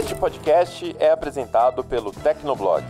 Este podcast é apresentado pelo Tecnoblog.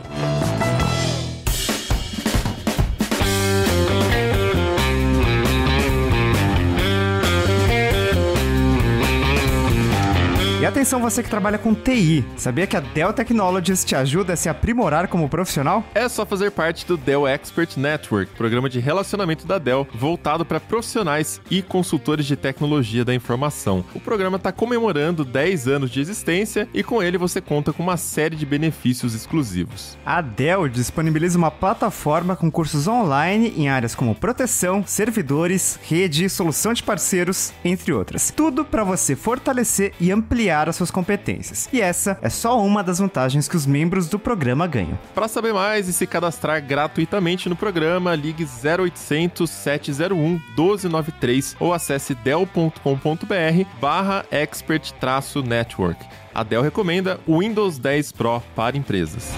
E atenção você que trabalha com TI, sabia que a Dell Technologies te ajuda a se aprimorar como profissional? É só fazer parte do Dell Expert Network, programa de relacionamento da Dell voltado para profissionais e consultores de tecnologia da informação. O programa está comemorando 10 anos de existência e com ele você conta com uma série de benefícios exclusivos. A Dell disponibiliza uma plataforma com cursos online em áreas como proteção, servidores, rede, solução de parceiros, entre outras. Tudo para você fortalecer e ampliar ampliar as suas competências. E essa é só uma das vantagens que os membros do programa ganham. Para saber mais e se cadastrar gratuitamente no programa, ligue 0800 701 1293 ou acesse dell.com.br barra expert-network. A Dell recomenda o Windows 10 Pro para empresas.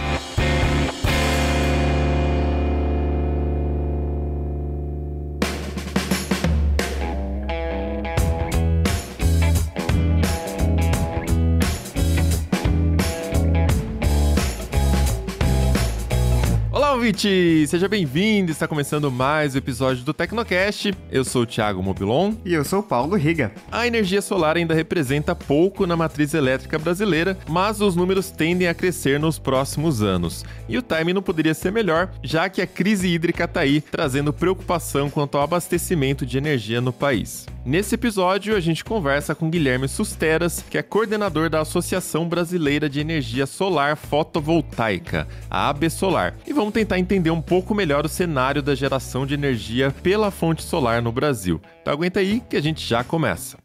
Ouvinte! Seja bem-vindo! Está começando mais um episódio do Tecnocast. Eu sou o Thiago Mobilon. E eu sou o Paulo Riga. A energia solar ainda representa pouco na matriz elétrica brasileira, mas os números tendem a crescer nos próximos anos. E o time não poderia ser melhor, já que a crise hídrica está aí, trazendo preocupação quanto ao abastecimento de energia no país. Nesse episódio, a gente conversa com Guilherme Susteras, que é coordenador da Associação Brasileira de Energia Solar Fotovoltaica, a AB Solar, e vamos tentar entender um pouco melhor o cenário da geração de energia pela fonte solar no Brasil. Então aguenta aí que a gente já começa.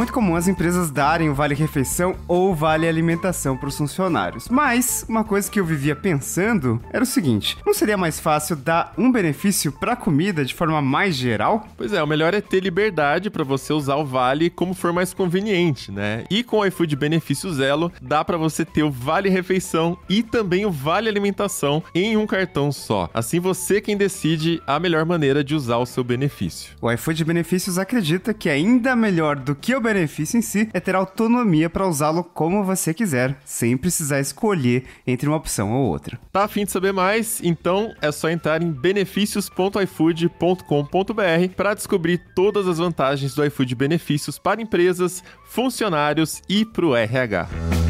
Muito comum as empresas darem o vale refeição ou vale alimentação para os funcionários. Mas uma coisa que eu vivia pensando era o seguinte: não seria mais fácil dar um benefício para a comida de forma mais geral? Pois é, o melhor é ter liberdade para você usar o vale como for mais conveniente, né? E com o iFood Benefício Zelo, dá para você ter o vale refeição e também o vale alimentação em um cartão só. Assim você quem decide a melhor maneira de usar o seu benefício. O iFood Benefícios acredita que é ainda melhor do que o o benefício em si é ter autonomia para usá-lo como você quiser, sem precisar escolher entre uma opção ou outra. Tá afim de saber mais? Então é só entrar em benefícios.ifood.com.br para descobrir todas as vantagens do iFood Benefícios para empresas, funcionários e para o RH.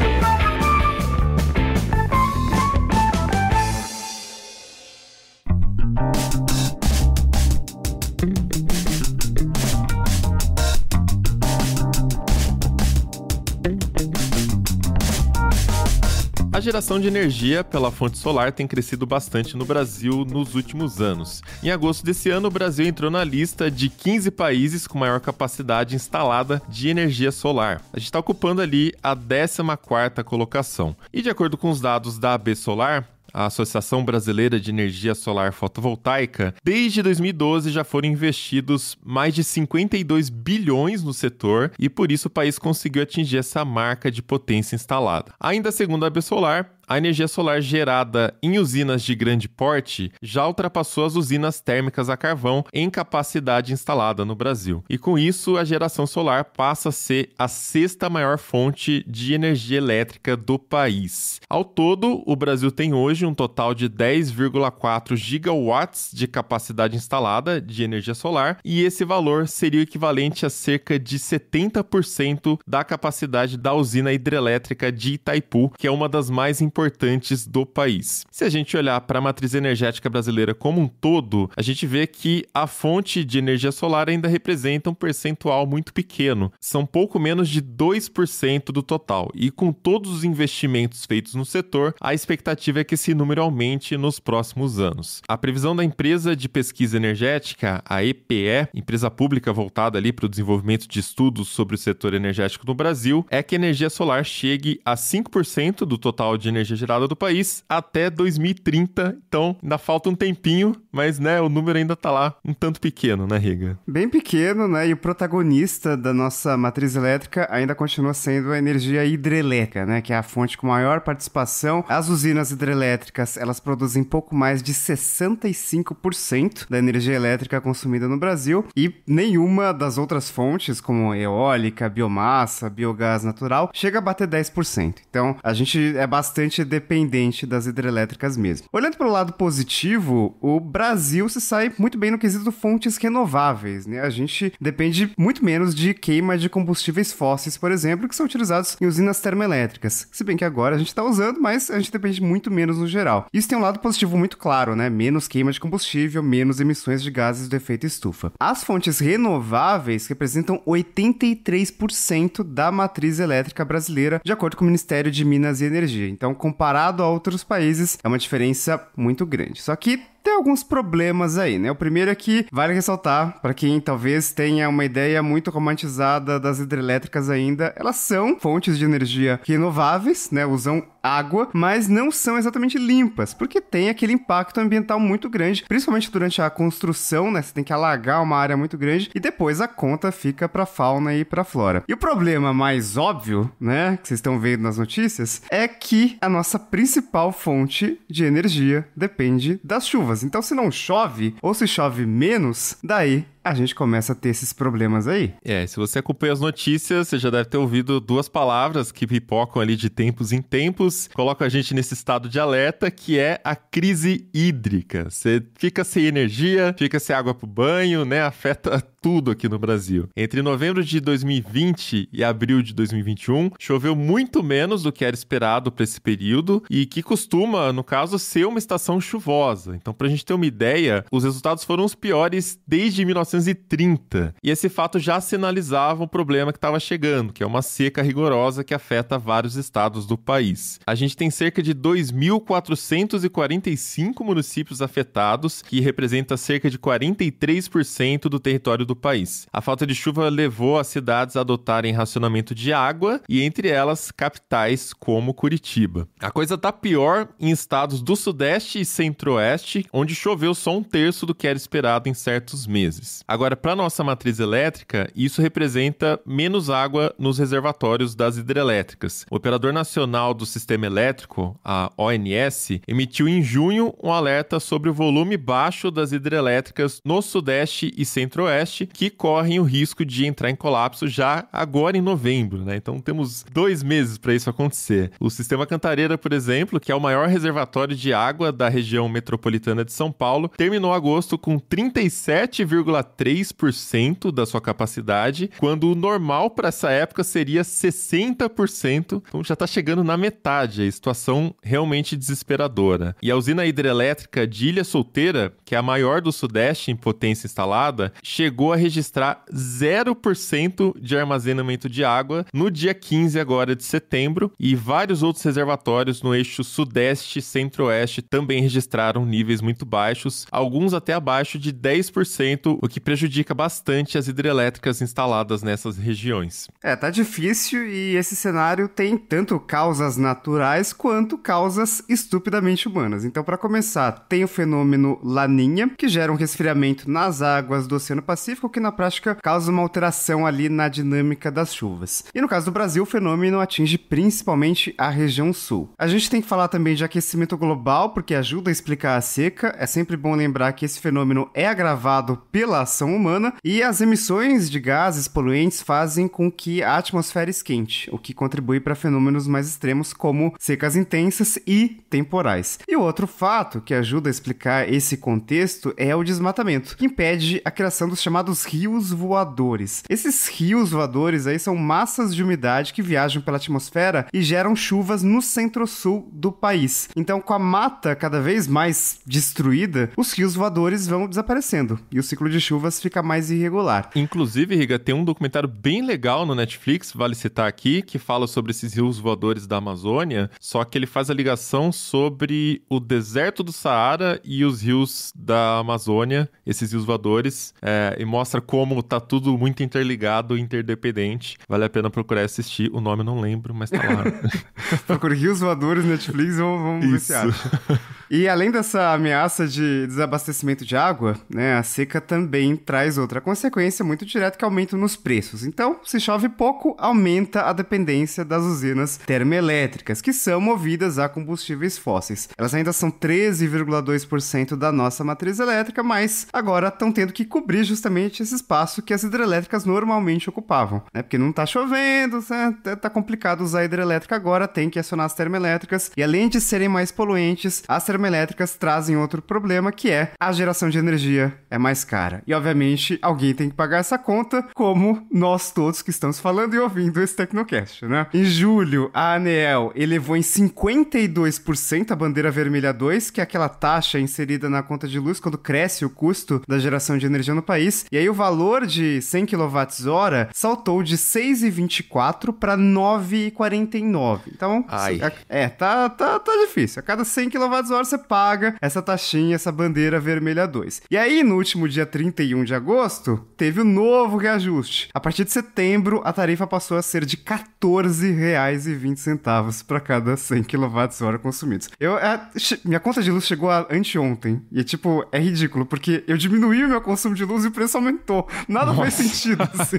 A geração de energia pela fonte solar tem crescido bastante no Brasil nos últimos anos. Em agosto desse ano, o Brasil entrou na lista de 15 países com maior capacidade instalada de energia solar. A gente está ocupando ali a 14ª colocação. E de acordo com os dados da AB Solar, a Associação Brasileira de Energia Solar Fotovoltaica, desde 2012 já foram investidos mais de 52 bilhões no setor e por isso o país conseguiu atingir essa marca de potência instalada. Ainda segundo a AB Solar, a energia solar gerada em usinas de grande porte já ultrapassou as usinas térmicas a carvão em capacidade instalada no Brasil. E com isso, a geração solar passa a ser a sexta maior fonte de energia elétrica do país. Ao todo, o Brasil tem hoje um total de 10,4 gigawatts de capacidade instalada de energia solar, e esse valor seria o equivalente a cerca de 70% da capacidade da usina hidrelétrica de Itaipu, que é uma das mais importantes importantes do país. Se a gente olhar para a matriz energética brasileira como um todo, a gente vê que a fonte de energia solar ainda representa um percentual muito pequeno, são pouco menos de 2% do total. E com todos os investimentos feitos no setor, a expectativa é que esse número aumente nos próximos anos. A previsão da empresa de pesquisa energética, a EPE, empresa pública voltada ali para o desenvolvimento de estudos sobre o setor energético no Brasil, é que a energia solar chegue a 5% do total de energia energia gerada do país até 2030. Então, ainda falta um tempinho, mas né, o número ainda tá lá um tanto pequeno, né, Riga? Bem pequeno, né? E o protagonista da nossa matriz elétrica ainda continua sendo a energia hidrelétrica, né? Que é a fonte com maior participação. As usinas hidrelétricas, elas produzem pouco mais de 65% da energia elétrica consumida no Brasil e nenhuma das outras fontes, como eólica, biomassa, biogás natural, chega a bater 10%. Então, a gente é bastante dependente das hidrelétricas mesmo. Olhando pelo lado positivo, o Brasil se sai muito bem no quesito fontes renováveis, né? A gente depende muito menos de queima de combustíveis fósseis, por exemplo, que são utilizados em usinas termoelétricas. Se bem que agora a gente está usando, mas a gente depende muito menos no geral. Isso tem um lado positivo muito claro, né? Menos queima de combustível, menos emissões de gases do efeito estufa. As fontes renováveis representam 83% da matriz elétrica brasileira, de acordo com o Ministério de Minas e Energia. Então, comparado a outros países, é uma diferença muito grande. Só que tem alguns problemas aí, né? O primeiro é que vale ressaltar, para quem talvez tenha uma ideia muito romantizada das hidrelétricas ainda, elas são fontes de energia renováveis, né? Usam água, mas não são exatamente limpas, porque tem aquele impacto ambiental muito grande, principalmente durante a construção, né? Você tem que alagar uma área muito grande e depois a conta fica para fauna e para flora. E o problema mais óbvio, né, que vocês estão vendo nas notícias, é que a nossa principal fonte de energia depende das chuvas. Então, se não chove ou se chove menos, daí a gente começa a ter esses problemas aí. É, se você acompanha as notícias, você já deve ter ouvido duas palavras que pipocam ali de tempos em tempos, colocam a gente nesse estado de alerta, que é a crise hídrica. Você fica sem energia, fica sem água pro banho, né? Afeta tudo aqui no Brasil. Entre novembro de 2020 e abril de 2021, choveu muito menos do que era esperado para esse período e que costuma, no caso, ser uma estação chuvosa. Então, pra gente ter uma ideia, os resultados foram os piores desde 19 1930. E esse fato já sinalizava um problema que estava chegando, que é uma seca rigorosa que afeta vários estados do país. A gente tem cerca de 2.445 municípios afetados, que representa cerca de 43% do território do país. A falta de chuva levou as cidades a adotarem racionamento de água e entre elas capitais como Curitiba. A coisa tá pior em estados do Sudeste e Centro-Oeste, onde choveu só um terço do que era esperado em certos meses. Agora, para nossa matriz elétrica, isso representa menos água nos reservatórios das hidrelétricas. O Operador Nacional do Sistema Elétrico, a ONS, emitiu em junho um alerta sobre o volume baixo das hidrelétricas no Sudeste e Centro-Oeste, que correm o risco de entrar em colapso já agora em novembro, né? Então temos dois meses para isso acontecer. O Sistema Cantareira, por exemplo, que é o maior reservatório de água da região metropolitana de São Paulo, terminou agosto com 37,3 3% da sua capacidade, quando o normal para essa época seria 60%. Então já está chegando na metade, a situação realmente desesperadora. E a usina hidrelétrica de Ilha Solteira, que é a maior do Sudeste em potência instalada, chegou a registrar 0% de armazenamento de água no dia 15 agora de setembro, e vários outros reservatórios no eixo Sudeste e Centro-Oeste também registraram níveis muito baixos, alguns até abaixo de 10%, o que prejudica bastante as hidrelétricas instaladas nessas regiões. É, tá difícil e esse cenário tem tanto causas naturais quanto causas estupidamente humanas. Então, para começar, tem o fenômeno Laninha, que gera um resfriamento nas águas do Oceano Pacífico, que na prática causa uma alteração ali na dinâmica das chuvas. E no caso do Brasil, o fenômeno atinge principalmente a região sul. A gente tem que falar também de aquecimento global, porque ajuda a explicar a seca. É sempre bom lembrar que esse fenômeno é agravado pela ação humana e as emissões de gases poluentes fazem com que a atmosfera esquente, o que contribui para fenômenos mais extremos como secas intensas e temporais. E outro fato que ajuda a explicar esse contexto é o desmatamento, que impede a criação dos chamados rios voadores. Esses rios voadores aí são massas de umidade que viajam pela atmosfera e geram chuvas no centro-sul do país. Então, com a mata cada vez mais destruída, os rios voadores vão desaparecendo e o ciclo de chuva chuvas fica mais irregular. Inclusive, Riga, tem um documentário bem legal no Netflix, vale citar aqui, que fala sobre esses rios voadores da Amazônia, só que ele faz a ligação sobre o deserto do Saara e os rios da Amazônia, esses rios voadores, é, e mostra como tá tudo muito interligado e interdependente. Vale a pena procurar assistir. O nome eu não lembro, mas tá lá. Procure rios voadores Netflix, vamos ver se acha. E além dessa ameaça de desabastecimento de água, né, a seca também traz outra consequência muito direta que é aumento nos preços. Então, se chove pouco, aumenta a dependência das usinas termoelétricas, que são movidas a combustíveis fósseis. Elas ainda são 13,2% da nossa matriz elétrica, mas agora estão tendo que cobrir justamente esse espaço que as hidrelétricas normalmente ocupavam, né? Porque não tá chovendo, né? Tá, complicado usar hidrelétrica agora, tem que acionar as termoelétricas e além de serem mais poluentes, as termoelétricas termoelétricas trazem outro problema que é a geração de energia é mais cara. E obviamente alguém tem que pagar essa conta, como nós todos que estamos falando e ouvindo esse Tecnocast, né? Em julho, a ANEEL elevou em 52% a bandeira vermelha 2, que é aquela taxa inserida na conta de luz quando cresce o custo da geração de energia no país. E aí o valor de 100 kWh saltou de 6,24 para 9,49. Então, Ai. é, tá, tá, tá difícil. A cada 100 kWh você paga essa taxinha, essa bandeira vermelha 2. E aí, no último dia 31 de agosto, teve o um novo reajuste. A partir de setembro, a tarifa passou a ser de R$ 14,20 para cada 100 kWh consumidos. Eu, a, minha conta de luz chegou a anteontem. E, tipo, é ridículo, porque eu diminui o meu consumo de luz e o preço aumentou. Nada Nossa. faz sentido, assim.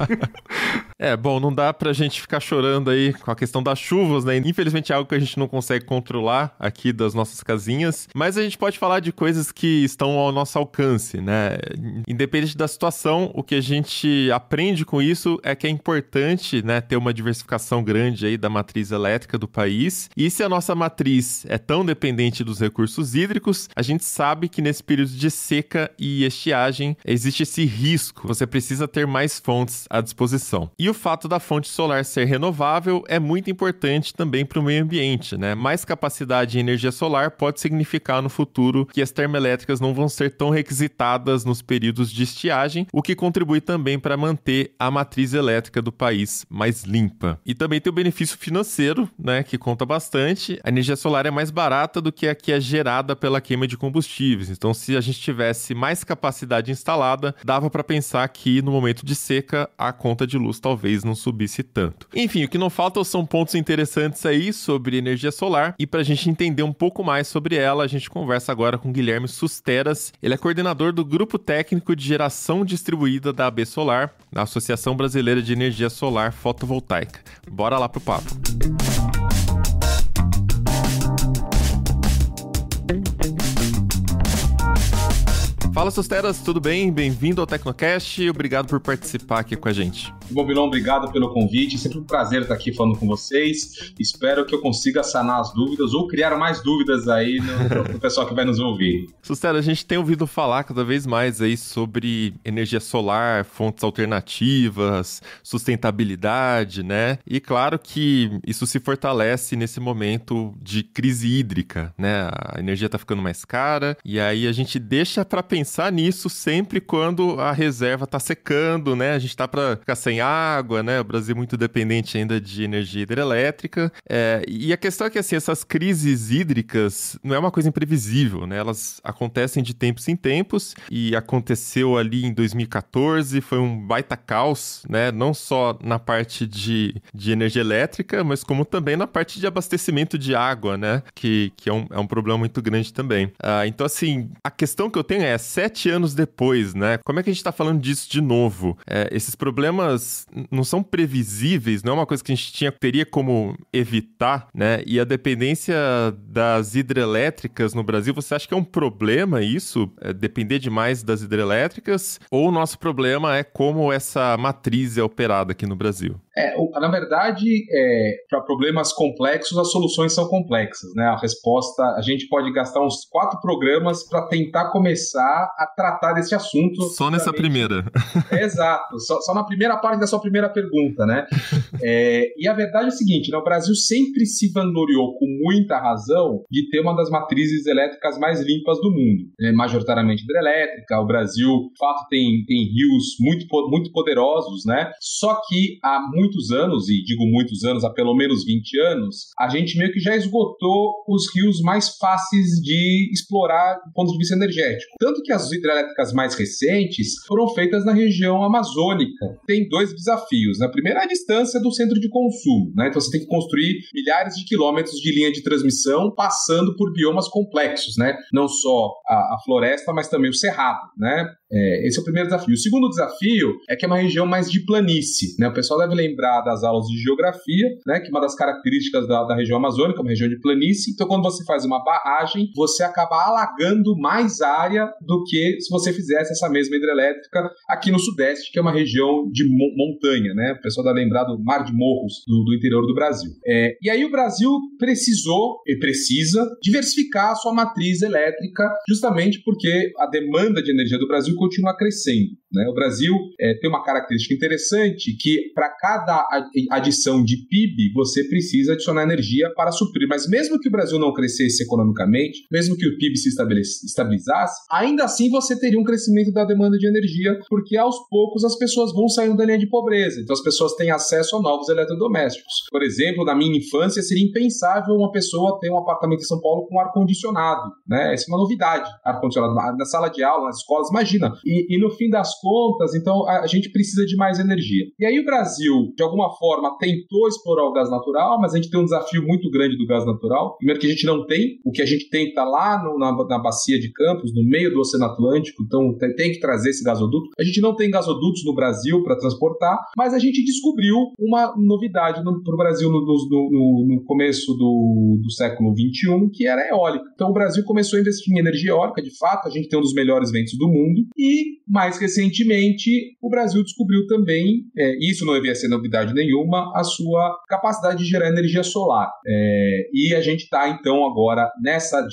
é, bom, não dá pra gente ficar chorando aí com a questão das chuvas, né? Infelizmente é algo que a gente não consegue controlar aqui das nossas casinhas mas a gente pode falar de coisas que estão ao nosso alcance, né? Independente da situação, o que a gente aprende com isso é que é importante, né, ter uma diversificação grande aí da matriz elétrica do país. E se a nossa matriz é tão dependente dos recursos hídricos, a gente sabe que nesse período de seca e estiagem existe esse risco. Você precisa ter mais fontes à disposição. E o fato da fonte solar ser renovável é muito importante também para o meio ambiente, né? Mais capacidade em energia solar pode significar significar no futuro que as termoelétricas não vão ser tão requisitadas nos períodos de estiagem, o que contribui também para manter a matriz elétrica do país mais limpa. E também tem o benefício financeiro, né, que conta bastante. A energia solar é mais barata do que a que é gerada pela queima de combustíveis. Então, se a gente tivesse mais capacidade instalada, dava para pensar que no momento de seca a conta de luz talvez não subisse tanto. Enfim, o que não falta são pontos interessantes aí sobre energia solar e para a gente entender um pouco mais sobre ela, a gente conversa agora com Guilherme Susteras. Ele é coordenador do Grupo Técnico de Geração Distribuída da AB Solar, da Associação Brasileira de Energia Solar Fotovoltaica. Bora lá pro papo. Fala, Susteras, tudo bem? Bem-vindo ao Tecnocast. Obrigado por participar aqui com a gente. Bobilão, obrigado pelo convite. Sempre um prazer estar aqui falando com vocês. Espero que eu consiga sanar as dúvidas ou criar mais dúvidas aí no, pessoal que vai nos ouvir. Sustera, a gente tem ouvido falar cada vez mais aí sobre energia solar, fontes alternativas, sustentabilidade, né? E claro que isso se fortalece nesse momento de crise hídrica, né? A energia está ficando mais cara e aí a gente deixa para pensar pensar nisso sempre quando a reserva está secando, né? A gente está para ficar sem água, né? O Brasil é muito dependente ainda de energia hidrelétrica. É, e a questão é que, assim, essas crises hídricas não é uma coisa imprevisível, né? Elas acontecem de tempos em tempos e aconteceu ali em 2014, foi um baita caos, né? Não só na parte de, de energia elétrica, mas como também na parte de abastecimento de água, né? Que, que é, um, é um problema muito grande também. Ah, então, assim, a questão que eu tenho é sete anos depois, né? Como é que a gente tá falando disso de novo? É, esses problemas não são previsíveis, não é uma coisa que a gente tinha, teria como evitar, né? E a dependência das hidrelétricas no Brasil, você acha que é um problema isso? É depender demais das hidrelétricas? Ou o nosso problema é como essa matriz é operada aqui no Brasil? É, na verdade, é, para problemas complexos, as soluções são complexas, né? A resposta, a gente pode gastar uns quatro programas para tentar começar a tratar desse assunto. Só nessa primeira. Exato, só, só, na primeira parte parte da sua primeira pergunta, né? é, e a verdade é o seguinte, né, o Brasil sempre se vangloriou com muita razão de ter uma das matrizes elétricas mais limpas do mundo, né, majoritariamente hidrelétrica. O Brasil, de fato, tem, tem rios muito, muito poderosos, né? Só que há muitos anos, e digo muitos anos, há pelo menos 20 anos, a gente meio que já esgotou os rios mais fáceis de explorar do ponto de vista energético. Tanto que as hidrelétricas mais recentes foram feitas na região amazônica. Tem dois desafios. Na né? primeira, a distância do centro de consumo. Né? Então você tem que construir milhares de quilômetros de linha de transmissão passando por biomas complexos, né? Não só a, a floresta, mas também o cerrado, né? É, esse é o primeiro desafio. O segundo desafio é que é uma região mais de planície. Né? O pessoal deve lembrar das aulas de geografia, né? que uma das características da, da região amazônica é uma região de planície. Então, quando você faz uma barragem, você acaba alagando mais área do que se você fizesse essa mesma hidrelétrica aqui no Sudeste, que é uma região de montanha. Né? O pessoal deve lembrar do Mar de Morros do, do interior do Brasil. É, e aí o Brasil precisou e precisa diversificar a sua matriz elétrica, justamente porque a demanda de energia do Brasil continua crescendo. Né? O Brasil é, tem uma característica interessante que para cada adição de PIB você precisa adicionar energia para suprir. Mas mesmo que o Brasil não crescesse economicamente, mesmo que o PIB se estabilizasse, ainda assim você teria um crescimento da demanda de energia, porque aos poucos as pessoas vão saindo da linha de pobreza. Então as pessoas têm acesso a novos eletrodomésticos. Por exemplo, na minha infância seria impensável uma pessoa ter um apartamento em São Paulo com ar condicionado, né? Essa é uma novidade, ar condicionado na sala de aula, nas escolas, imagina. E, e no fim das contas, então a, gente precisa de mais energia. E aí o Brasil, de alguma forma, tentou explorar o gás natural, mas a gente tem um desafio muito grande do gás natural. Primeiro que a gente não tem, o que a gente tem está lá no, na, na bacia de Campos, no meio do Oceano Atlântico, então tem, tem que trazer esse gasoduto. A gente não tem gasodutos no Brasil para transportar, mas a gente descobriu uma novidade para o Brasil no, no, no, começo do, do século XXI, que era a eólica. Então o Brasil começou a investir em energia eólica, de fato, a gente tem um dos melhores ventos do mundo, e mais recentemente o Brasil descobriu também, é, isso não devia ser novidade nenhuma, a sua capacidade de gerar energia solar. É, e a gente está então agora nessa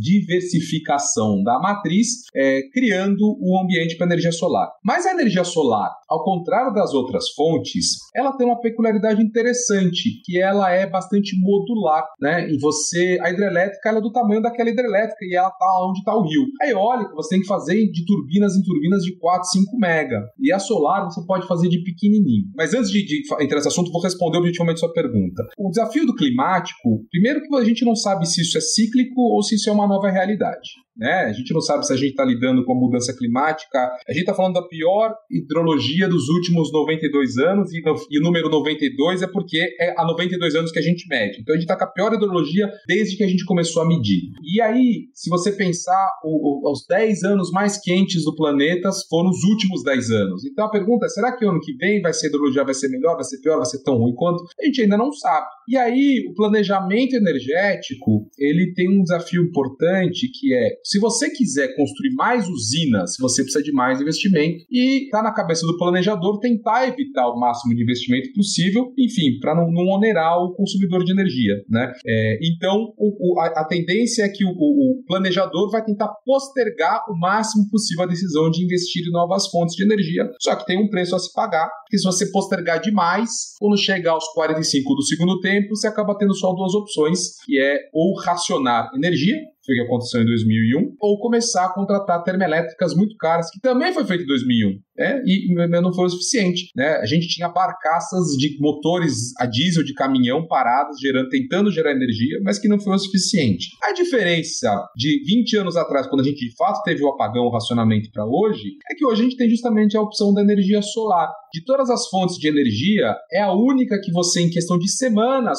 diversificação da matriz, é, criando um ambiente para energia solar. Mas a energia solar, ao contrário das outras fontes, ela tem uma peculiaridade interessante, que ela é bastante modular, né? E você, a hidrelétrica ela é do tamanho daquela hidrelétrica e ela está onde está o rio. A eólica você tem que fazer de turbinas em turbinas de 4, 5 mega. E a solar você pode fazer de pequenininho. Mas antes de, de entrar nesse assunto, vou responder objetivamente sua pergunta. O desafio do climático, primeiro que a gente não sabe se isso é cíclico ou se isso é uma nova realidade. Né? A gente não sabe se a gente está lidando com a mudança climática. A gente está falando da pior hidrologia dos últimos 92 anos, e, e o número 92 é porque é há 92 anos que a gente mede. Então a gente está com a pior hidrologia desde que a gente começou a medir. E aí, se você pensar, o, o, os 10 anos mais quentes do planeta foram os últimos 10 anos. Então a pergunta é: será que o ano que vem vai ser a hidrologia vai ser melhor, vai ser pior, vai ser tão ruim quanto? A gente ainda não sabe. E aí, o planejamento energético ele tem um desafio importante que é se você quiser construir mais usinas, você precisa de mais investimento e está na cabeça do planejador tentar evitar o máximo de investimento possível, enfim, para não, não, onerar o consumidor de energia, né? É, então, o, o, a, a, tendência é que o, o, planejador vai tentar postergar o máximo possível a decisão de investir em novas fontes de energia, só que tem um preço a se pagar, porque se você postergar demais, quando chegar aos 45 do segundo tempo, você acaba tendo só duas opções, que é ou racionar energia, foi o que aconteceu em 2001, ou começar a contratar termoelétricas muito caras, que também foi feito em 2001, né? e não foi o suficiente. Né? A gente tinha barcaças de motores a diesel de caminhão paradas, gerando, tentando gerar energia, mas que não foi o suficiente. A diferença de 20 anos atrás, quando a gente de fato teve o apagão, o racionamento para hoje, é que hoje a gente tem justamente a opção da energia solar. De todas as fontes de energia, é a única que você, em questão de semanas,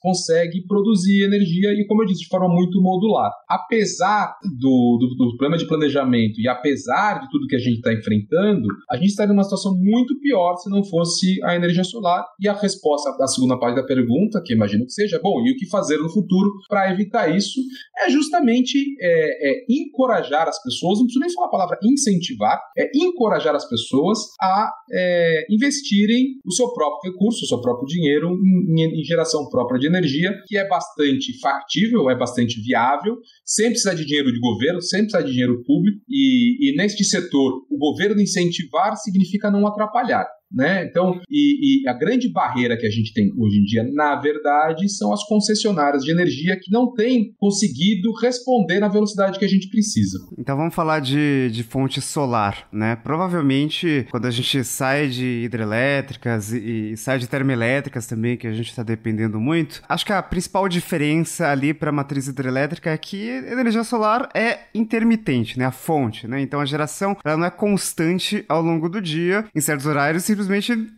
consegue produzir energia e, como eu disse, de forma muito modular. Apesar do, do, do problema de planejamento e apesar de tudo que a gente está enfrentando, a gente estaria numa situação muito pior se não fosse a energia solar. E a resposta da segunda parte da pergunta, que imagino que seja, bom, e o que fazer no futuro para evitar isso, é justamente é, é, encorajar as pessoas, não preciso nem falar a palavra incentivar, é encorajar as pessoas a é, investirem o seu próprio recurso, o seu próprio dinheiro em, em, geração própria de energia, que é bastante factível, é bastante viável, sempre precisa de dinheiro de governo, sempre precisa de dinheiro público, e, e neste setor, o governo incentivar significa não atrapalhar. Né? Então, e, e, a grande barreira que a gente tem hoje em dia, na verdade, são as concessionárias de energia que não têm conseguido responder na velocidade que a gente precisa. Então vamos falar de, de fonte solar, né? Provavelmente, quando a gente sai de hidrelétricas e, e sai de termoelétricas também, que a gente está dependendo muito, acho que a principal diferença ali para a matriz hidrelétrica é que a energia solar é intermitente, né? A fonte, né? Então a geração ela não é constante ao longo do dia. Em certos horários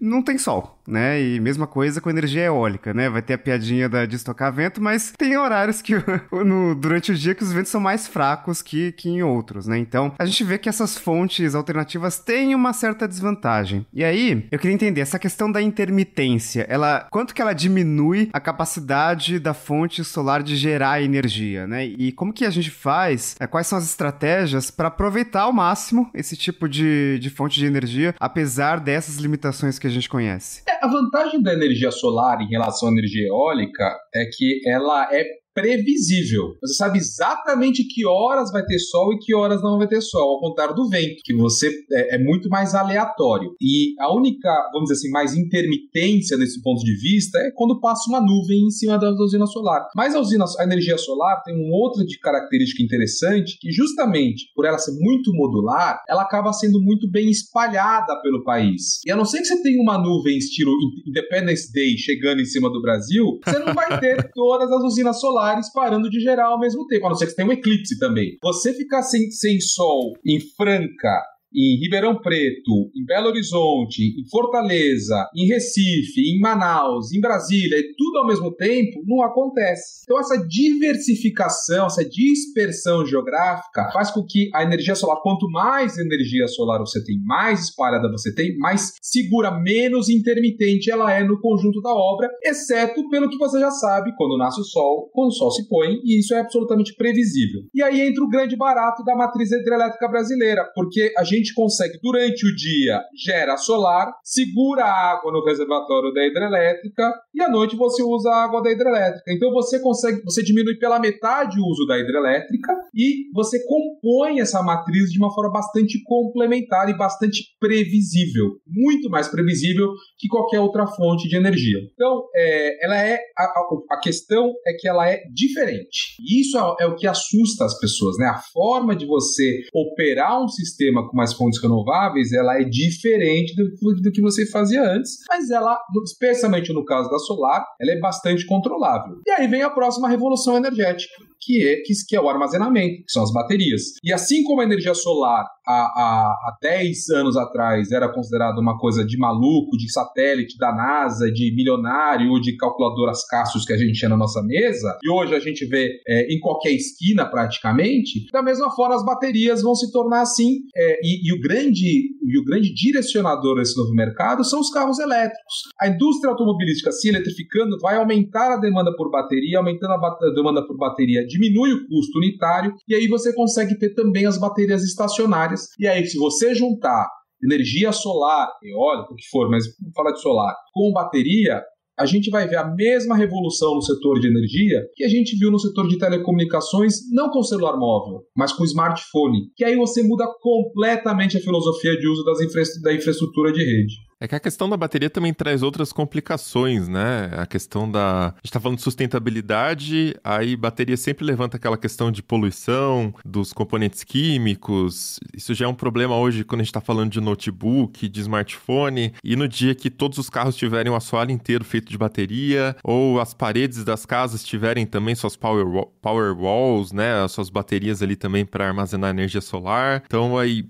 não tem sol, né? E mesma coisa com energia eólica, né? Vai ter a piadinha da, de estocar vento, mas tem horários que no, durante o dia que os ventos são mais fracos que, que em outros, né? Então a gente vê que essas fontes alternativas têm uma certa desvantagem. E aí, eu queria entender essa questão da intermitência, ela quanto que ela diminui a capacidade da fonte solar de gerar energia, né? E como que a gente faz? É, quais são as estratégias para aproveitar ao máximo esse tipo de, de fonte de energia, apesar dessas limitações que a gente conhece? É, a vantagem da energia solar em relação à energia eólica é que ela é previsível. Você sabe exatamente que horas vai ter sol e que horas não vai ter sol, ao contrário do vento, que você é, é, muito mais aleatório. E a única, vamos dizer assim, mais intermitência nesse ponto de vista é quando passa uma nuvem em cima da usina solar. Mas a usina, a energia solar tem uma outra de característica interessante que justamente por ela ser muito modular, ela acaba sendo muito bem espalhada pelo país. E a não ser que você tenha uma nuvem estilo Independence Day chegando em cima do Brasil, você não vai ter todas as usinas solares solares parando de gerar ao mesmo tempo, a não ser que você tenha um eclipse também. Você ficar sem, sem sol em Franca em Ribeirão Preto, em Belo Horizonte, em Fortaleza, em Recife, em Manaus, em Brasília e tudo ao mesmo tempo, não acontece. Então essa diversificação, essa dispersão geográfica faz com que a energia solar, quanto mais energia solar você tem, mais espalhada você tem, mais segura, menos intermitente ela é no conjunto da obra, exceto pelo que você já sabe, quando nasce o sol, quando o sol se põe, e isso é absolutamente previsível. E aí entra o grande barato da matriz hidrelétrica brasileira, porque a gente gente consegue, durante o dia, gera solar, segura a água no reservatório da hidrelétrica e à noite você usa a água da hidrelétrica. Então você consegue, você diminui pela metade o uso da hidrelétrica e você compõe essa matriz de uma forma bastante complementar e bastante previsível, muito mais previsível que qualquer outra fonte de energia. Então, é, ela é a, a, questão é que ela é diferente. E isso é, é o que assusta as pessoas, né? A forma de você operar um sistema com mais fontes renováveis, ela é diferente do, do que você fazia antes, mas ela, especialmente no caso da solar, ela é bastante controlável. E aí vem a próxima revolução energética, que é, que é o armazenamento, que são as baterias. E assim como a energia solar há, há, há 10 anos atrás era considerada uma coisa de maluco, de satélite da NASA, de milionário ou de calculadoras Cassius que a gente tinha na nossa mesa, e hoje a gente vê é, em qualquer esquina praticamente, da mesma forma as baterias vão se tornar assim, é, e, e, o grande, e o grande direcionador desse novo mercado são os carros elétricos. A indústria automobilística se eletrificando vai aumentar a demanda por bateria, aumentando a, a demanda por bateria diminui o custo unitário e aí você consegue ter também as baterias estacionárias. E aí, se você juntar energia solar, eólica, o que for, mas vamos falar de solar, com bateria, a gente vai ver a mesma revolução no setor de energia que a gente viu no setor de telecomunicações, não com celular móvel, mas com smartphone. Que aí você muda completamente a filosofia de uso das infra da infraestrutura de rede. É que a questão da bateria também traz outras complicações, né? A questão da. A gente tá falando de sustentabilidade, aí bateria sempre levanta aquela questão de poluição, dos componentes químicos. Isso já é um problema hoje quando a gente tá falando de notebook, de smartphone. E no dia que todos os carros tiverem o assoalho inteiro feito de bateria, ou as paredes das casas tiverem também suas power, power walls, né? As suas baterias ali também para armazenar energia solar. Então aí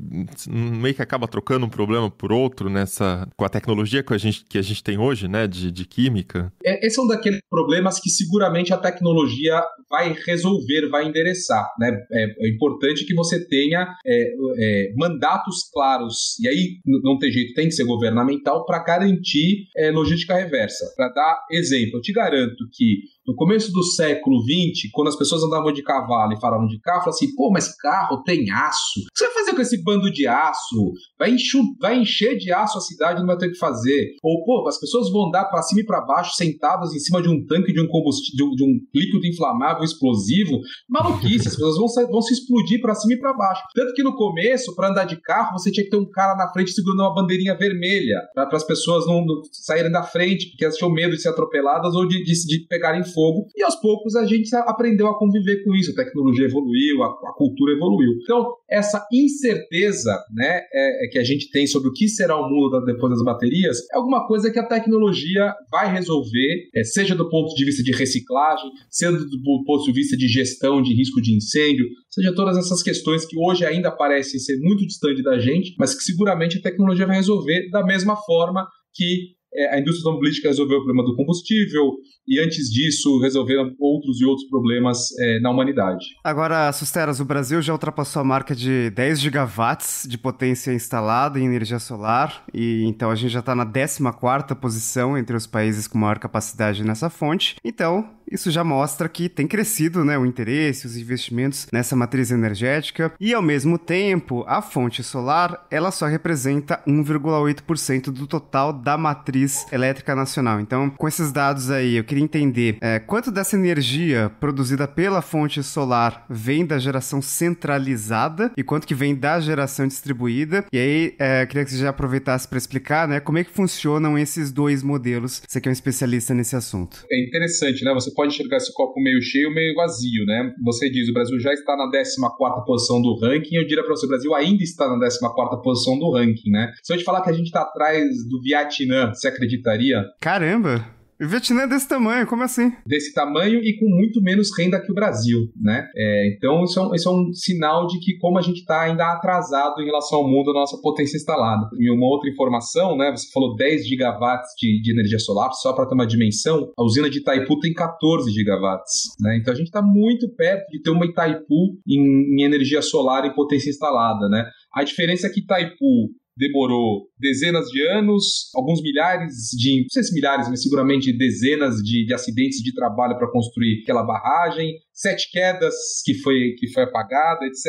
meio que acaba trocando um problema por outro nessa com a tecnologia que a gente, que a gente tem hoje, né, de, de química? É, esse é um daqueles problemas que seguramente a tecnologia vai resolver, vai endereçar, né? É, é importante que você tenha é, é mandatos claros, e aí não tem jeito, tem que ser governamental para garantir é, logística reversa. Para dar exemplo, eu te garanto que No começo do século XX, quando as pessoas andavam de cavalo e falavam de carro, falavam assim: pô, mas carro tem aço. O que você vai fazer com esse bando de aço? Vai, enxu... vai encher de aço a cidade não vai ter o que fazer. Ou, pô, as pessoas vão andar para cima e para baixo sentadas em cima de um tanque de um combustível, de um líquido inflamável explosivo. Maluquice, as pessoas vão, vão se explodir para cima e para baixo. Tanto que no começo, para andar de carro, você tinha que ter um cara na frente segurando uma bandeirinha vermelha, para as pessoas não, não, saírem da frente, porque elas tinham medo de ser atropeladas ou de, de, de pegarem fogo. E aos poucos a gente aprendeu a conviver com isso. A tecnologia evoluiu, a, a cultura evoluiu. Então, essa incerteza né, é, é, que a gente tem sobre o que será o mundo depois das baterias é alguma coisa que a tecnologia vai resolver, é, seja do ponto de vista de reciclagem, seja do ponto de vista de gestão de risco de incêndio, seja todas essas questões que hoje ainda parecem ser muito distantes da gente, mas que seguramente a tecnologia vai resolver da mesma forma que a indústria automobilística resolveu o problema do combustível e antes disso resolveram outros e outros problemas é, na humanidade. Agora, Susteras, o Brasil já ultrapassou a marca de 10 gigawatts de potência instalada em energia solar e então a gente já está na 14ª posição entre os países com maior capacidade nessa fonte. Então, isso já mostra que tem crescido né, o interesse, os investimentos nessa matriz energética e, ao mesmo tempo, a fonte solar ela só representa 1,8% do total da matriz elétrica nacional. Então, com esses dados aí, eu queria entender é, quanto dessa energia produzida pela fonte solar vem da geração centralizada e quanto que vem da geração distribuída. E aí, é, queria que você já aproveitasse para explicar né, como é que funcionam esses dois modelos. Você que é um especialista nesse assunto. É interessante, né? Você pode enxergar esse copo meio cheio meio vazio, né? Você diz, o Brasil já está na 14 posição do ranking, eu diria para você, o Brasil ainda está na 14 posição do ranking, né? Se eu te falar que a gente está atrás do Vietnã, você acreditaria? Caramba! O Vietnã é desse tamanho, como assim? Desse tamanho e com muito menos renda que o Brasil, né? É, então, isso é, um, isso é, um, sinal de que como a gente está ainda atrasado em relação ao mundo, a nossa potência instalada. E uma outra informação, né? Você falou 10 gigawatts de, de energia solar, só para ter uma dimensão, a usina de Itaipu tem 14 gigawatts, né? Então, a gente está muito perto de ter uma Itaipu em, em energia solar em potência instalada, né? A diferença é que Itaipu demorou dezenas de anos, alguns milhares de, não sei se milhares, mas seguramente dezenas de, de acidentes de trabalho para construir aquela barragem, sete quedas que foi, que foi apagada, etc.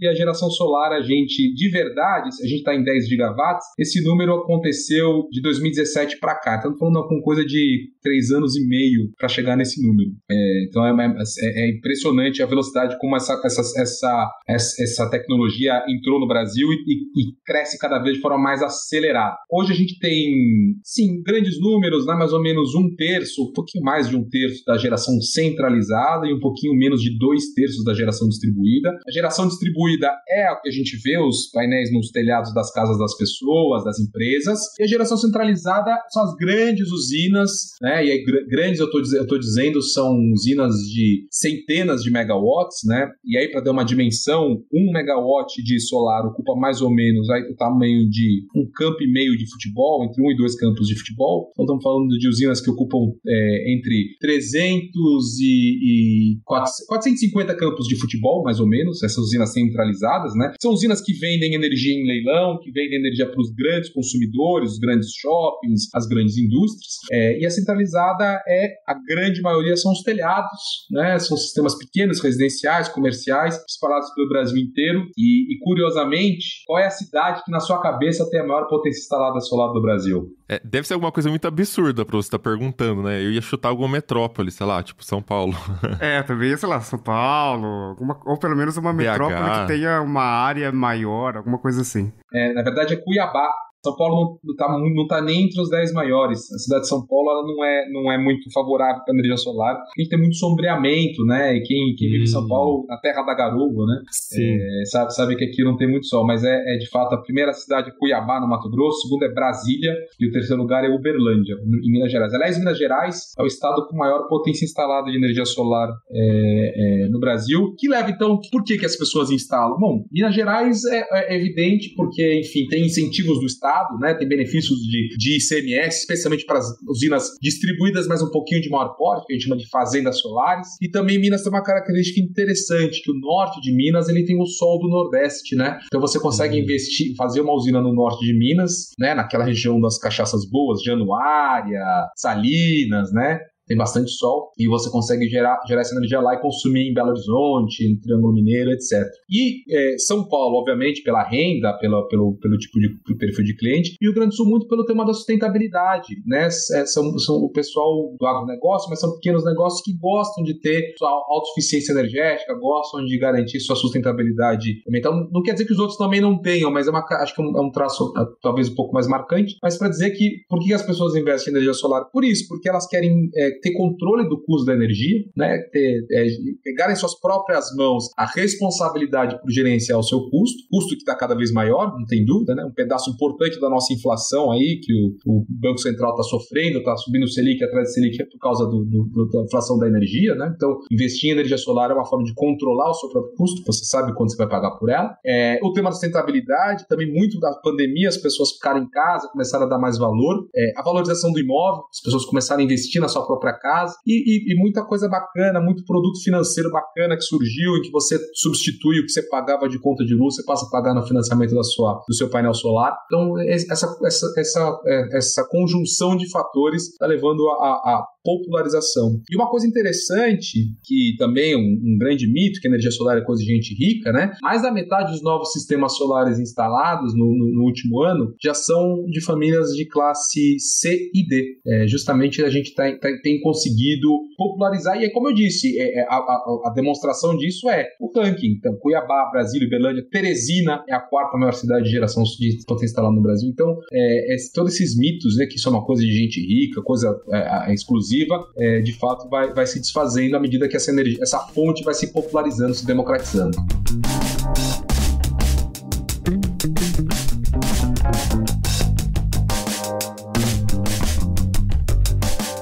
E a geração solar, a gente, de verdade, a gente está em 10 gigawatts, esse número aconteceu de 2017 para cá. Estamos falando com coisa de três anos e meio para chegar nesse número. É, então é, é, é, impressionante a velocidade como essa, essa, essa, essa tecnologia entrou no Brasil e, e, e cresce cada vez de forma mais acelerada. Hoje a gente tem, sim, grandes números, né, mais ou menos um terço, um pouquinho mais de um terço da geração centralizada e um pouquinho menos de dois terços da geração distribuída. A geração distribuída é o que a gente vê, os painéis nos telhados das casas das pessoas, das empresas. E a geração centralizada são as grandes usinas, né? E aí, grandes eu estou dizendo são usinas de centenas de megawatts, né? E aí, para dar uma dimensão, um megawatt de solar ocupa mais ou menos aí, o tamanho de um campo e meio de futebol, entre um e dois campos de futebol. Então, estamos falando de usinas que ocupam é, entre 300 e, e 450 campos de futebol, mais ou menos, essas usinas centralizadas, né? São usinas que vendem energia em leilão, que vendem energia para os grandes consumidores, os grandes shoppings, as grandes indústrias. É, e a centralizada é, a grande maioria são os telhados, né? São sistemas pequenos, residenciais, comerciais, espalhados pelo Brasil inteiro. E, e curiosamente, qual é a cidade que na sua cabeça tem a maior potência instalada solar do Brasil? É, deve ser alguma coisa muito absurda para você estar tá perguntando, né? Eu ia chutar alguma metrópole, sei lá, tipo São Paulo. é, também, sei lá, São Paulo, alguma, ou pelo menos uma metrópole BH. que tenha uma área maior, alguma coisa assim. É, na verdade é Cuiabá, são Paulo não está não tá nem entre os 10 maiores. A cidade de São Paulo ela não, é, não é muito favorável para energia solar. A gente tem muito sombreamento, né? E quem, quem vive em São hum. Paulo, na terra da garoa, né? É, sabe, sabe que aqui não tem muito sol, mas é, é de fato a primeira cidade é Cuiabá, no Mato Grosso, a segunda é Brasília e o terceiro lugar é Uberlândia, em Minas Gerais. Aliás, Minas Gerais é o estado com maior potência instalada de energia solar é, é, no Brasil. Que leva então, por que, que as pessoas instalam? Bom, Minas Gerais é, é evidente porque, enfim, tem incentivos do Estado Estado, né, tem benefícios de, de ICMS, especialmente para as usinas distribuídas, mas um pouquinho de maior porte, que a gente chama de fazendas solares. E também Minas tem uma característica interessante, que o norte de Minas ele tem o sol do Nordeste, né? Então você consegue uhum. investir, fazer uma usina no norte de Minas, né, naquela região das cachaças boas, Januária, Salinas, né? Tem bastante sol, e você consegue gerar, gerar essa energia lá e consumir em Belo Horizonte, em Triângulo Mineiro, etc. E é, São Paulo, obviamente, pela renda, pela, pelo, pelo tipo de perfil de cliente, e o Grande Sul muito pelo tema da sustentabilidade, né? É, são, são o pessoal do agronegócio, mas são pequenos negócios que gostam de ter sua autossuficiência energética, gostam de garantir sua sustentabilidade. Então, não quer dizer que os outros também não tenham, mas é uma, acho que é um, é um traço é, talvez um pouco mais marcante, mas para dizer que por que as pessoas investem em energia solar? Por isso, porque elas querem é, ter controle do custo da energia, né? Ter, é, pegar em suas próprias mãos a responsabilidade por gerenciar o seu custo, custo que está cada vez maior, não tem dúvida, né? Um pedaço importante da nossa inflação aí, que o, o Banco Central está sofrendo, está subindo o Selic atrás do Selic por causa do, do, da inflação da energia, né? Então, investir em energia solar é uma forma de controlar o seu próprio custo, você sabe quanto você vai pagar por ela. É, o tema da sustentabilidade, também muito da pandemia, as pessoas ficaram em casa, começaram a dar mais valor. É, a valorização do imóvel, as pessoas começaram a investir na sua própria casa e, e, e muita coisa bacana, muito produto financeiro bacana que surgiu em que você substitui o que você pagava de conta de luz, você passa a pagar no financiamento da sua, do seu painel solar. Então, essa, essa, essa, é, essa conjunção de fatores está levando a, a popularização. E uma coisa interessante, que também é um, um, grande mito, que a energia solar é coisa de gente rica, né? Mais da metade dos novos sistemas solares instalados no, no, no último ano já são de famílias de classe C e D. É, justamente a gente tá, tá, tem conseguido popularizar, e é como eu disse, é, é a, a, a, demonstração disso é o ranking. Então, Cuiabá, Brasília, Belândia, Teresina é a quarta maior cidade de geração de potência instalada no Brasil. Então, é, é, todos esses mitos, né, que isso é uma coisa de gente rica, coisa exclusiva, exclusiva, é, de fato vai, vai se desfazendo à medida que essa, energia, essa fonte vai se popularizando, se democratizando.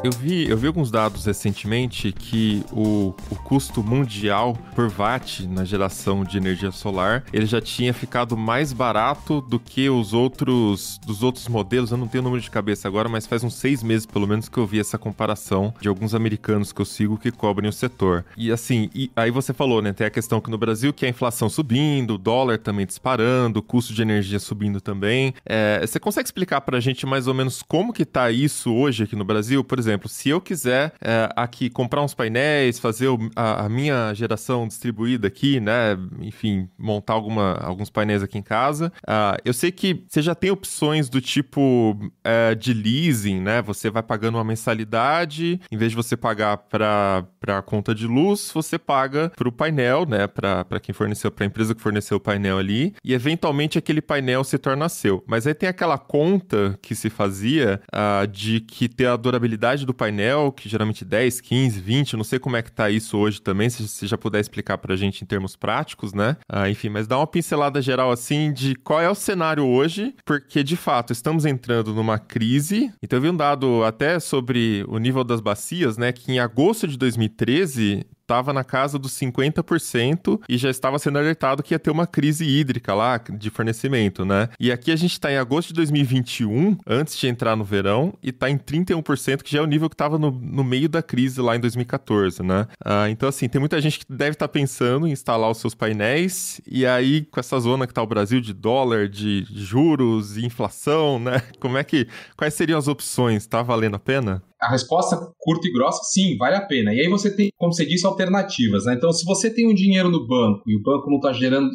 Eu vi, eu vi alguns dados recentemente que o, o custo mundial por watt na geração de energia solar, ele já tinha ficado mais barato do que os outros dos outros modelos. Eu não tenho o número de cabeça agora, mas faz uns seis meses pelo menos que eu vi essa comparação de alguns americanos que eu sigo que cobrem o setor. E assim, e aí você falou, né? Tem a questão que no Brasil que a inflação subindo, o dólar também disparando, o custo de energia subindo também. É, você consegue explicar para a gente mais ou menos como que tá isso hoje aqui no Brasil? Por exemplo, exemplo, se eu quiser é, aqui comprar uns painéis, fazer o, a, a, minha geração distribuída aqui, né? Enfim, montar alguma, alguns painéis aqui em casa, uh, eu sei que você já tem opções do tipo uh, de leasing, né? Você vai pagando uma mensalidade, em vez de você pagar para a conta de luz, você paga para o painel, né? Para quem forneceu, para a empresa que forneceu o painel ali, e eventualmente aquele painel se torna seu. Mas aí tem aquela conta que se fazia uh, de que ter a durabilidade do painel, que geralmente 10, 15, 20, não sei como é que tá isso hoje também, se você já puder explicar pra gente em termos práticos, né? Ah, enfim, mas dá uma pincelada geral assim de qual é o cenário hoje, porque de fato estamos entrando numa crise. Então eu vi um dado até sobre o nível das bacias, né, que em agosto de 2013 estava na casa dos 50% e já estava sendo alertado que ia ter uma crise hídrica lá de fornecimento, né? E aqui a gente está em agosto de 2021, antes de entrar no verão, e está em 31%, que já é o nível que estava no, no meio da crise lá em 2014, né? Ah, então, assim, tem muita gente que deve estar tá pensando em instalar os seus painéis, e aí, com essa zona que está o Brasil de dólar, de juros e inflação, né? Como é que. Quais seriam as opções? Tá valendo a pena? A resposta curta e grossa, sim, vale a pena. E aí você tem, como você disse, alternativas. Né? Então, se você tem um dinheiro no banco e o banco não está gerando,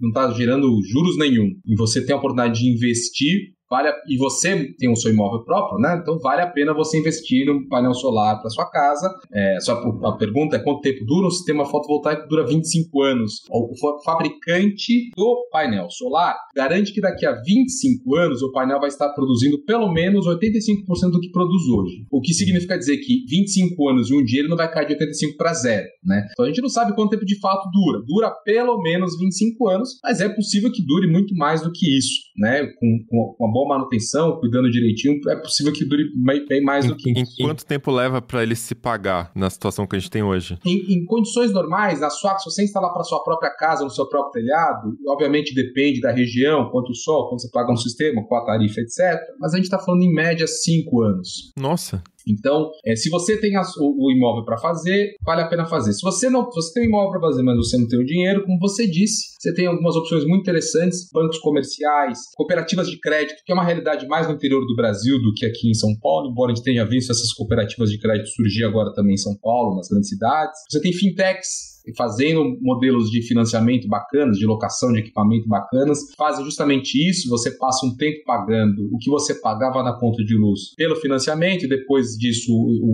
não tá gerando juros nenhum, e você tem a oportunidade de investir, vale a, e você tem o seu imóvel próprio, né? Então vale a pena você investir num painel solar para sua casa. É, só a pergunta é quanto tempo dura? O sistema fotovoltaico dura 25 anos. O fabricante do painel solar garante que daqui a 25 anos o painel vai estar produzindo pelo menos 85% do que produz hoje. O que significa dizer que 25 anos e um dia ele não vai cair de 85 para zero, né? Então a gente não sabe quanto tempo de fato dura. Dura pelo menos 25 anos, mas é possível que dure muito mais do que isso, né? Com, com uma boa boa manutenção, cuidando direitinho, é possível que dure bem mais em, do que. Em quanto tempo leva para ele se pagar na situação que a gente tem hoje? Em, em condições normais, na sua, se você instalar para sua própria casa, no seu próprio telhado, obviamente depende da região, quanto sol, quanto você paga um sistema, qual a tarifa, etc. Mas a gente está falando em média 5 anos. Nossa. Então, é, se você tem o, o, imóvel para fazer, vale a pena fazer. Se você não, você tem um imóvel para fazer, mas você não tem o dinheiro, como você disse, você tem algumas opções muito interessantes, bancos comerciais, cooperativas de crédito, que é uma realidade mais no interior do Brasil do que aqui em São Paulo, embora a gente tenha visto essas cooperativas de crédito surgir agora também em São Paulo, nas grandes cidades. Você tem fintechs fazendo modelos de financiamento bacanas, de locação de equipamento bacanas, fazem justamente isso. Você passa um tempo pagando o que você pagava na conta de luz pelo financiamento e depois disso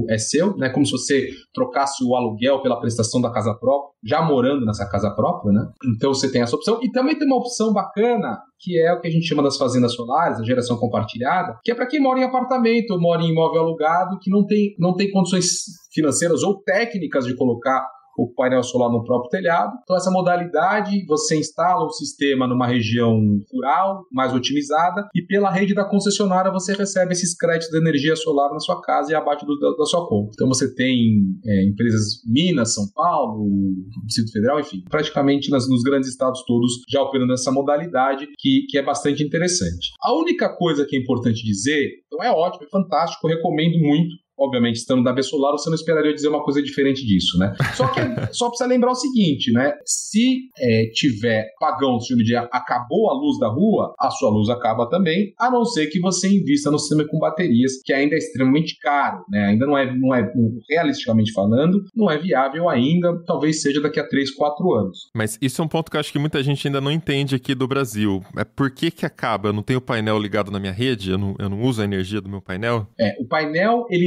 é seu, né? Como se você trocasse o aluguel pela prestação da casa própria, já morando nessa casa própria, né? Então você tem essa opção e também tem uma opção bacana que é o que a gente chama das fazendas solares, a geração compartilhada, que é para quem mora em apartamento mora em imóvel alugado que não tem, não tem condições financeiras ou técnicas de colocar o painel solar no próprio telhado. Então, essa modalidade, você instala o sistema numa região rural, mais otimizada, e pela rede da concessionária você recebe esses créditos de energia solar na sua casa e abaixo do, da, da, sua conta. Então, você tem é, empresas Minas, São Paulo, Distrito Federal, enfim, praticamente nas, nos grandes estados todos já operando essa modalidade, que, que é bastante interessante. A única coisa que é importante dizer, então é ótimo, é fantástico, recomendo muito, obviamente, estando da Bessolar, você não esperaria dizer uma coisa diferente disso, né? Só que só precisa lembrar o seguinte, né? Se é, tiver pagão, se o dia acabou a luz da rua, a sua luz acaba também, a não ser que você invista no sistema com baterias, que ainda é extremamente caro, né? Ainda não é, não é realisticamente falando, não é viável ainda, talvez seja daqui a 3, 4 anos. Mas isso é um ponto que eu acho que muita gente ainda não entende aqui do Brasil. É por que que acaba? Eu não tenho o painel ligado na minha rede? Eu não, eu não uso a energia do meu painel? É, o painel, ele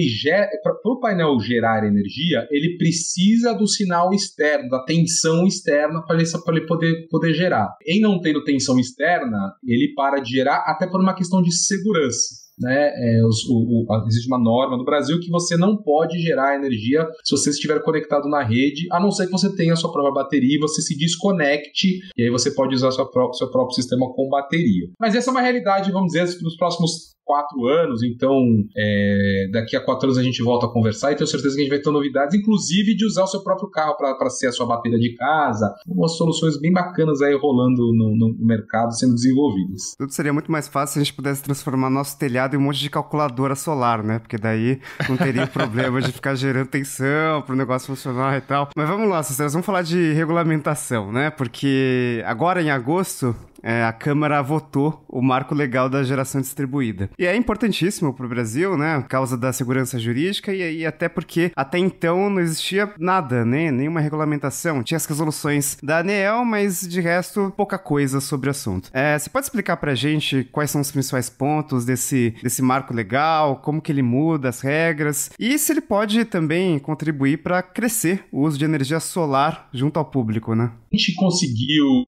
para o painel gerar energia, ele precisa do sinal externo, da tensão externa para ele, ele poder, poder gerar. Em não tendo tensão externa, ele para de gerar até por uma questão de segurança né, é, os, o, o, existe uma norma no Brasil que você não pode gerar energia se você estiver conectado na rede, a não ser que você tenha a sua própria bateria e você se desconecte, e aí você pode usar seu próprio, seu próprio sistema com bateria. Mas essa é uma realidade, vamos dizer, nos próximos quatro anos, então é, daqui a quatro anos a gente volta a conversar e tenho certeza que a gente vai ter novidades, inclusive de usar o seu próprio carro para ser a sua bateria de casa, umas soluções bem bacanas aí rolando no, no, mercado sendo desenvolvidas. Tudo seria muito mais fácil se a gente pudesse transformar nosso telhado um monte de calculadora solar, né? Porque daí não teria problema de ficar gerando tensão para o negócio funcionar e tal. Mas vamos lá, Cícero, vamos falar de regulamentação, né? Porque agora em agosto é, a Câmara votou o marco legal da geração distribuída. E é importantíssimo para o Brasil, né? Por causa da segurança jurídica e, e, até porque até então não existia nada, né? Nenhuma regulamentação. Tinha as resoluções da ANEEL, mas de resto, pouca coisa sobre o assunto. É, você pode explicar para a gente quais são os principais pontos desse, desse marco legal, como que ele muda as regras e se ele pode também contribuir para crescer o uso de energia solar junto ao público, né? A gente conseguiu,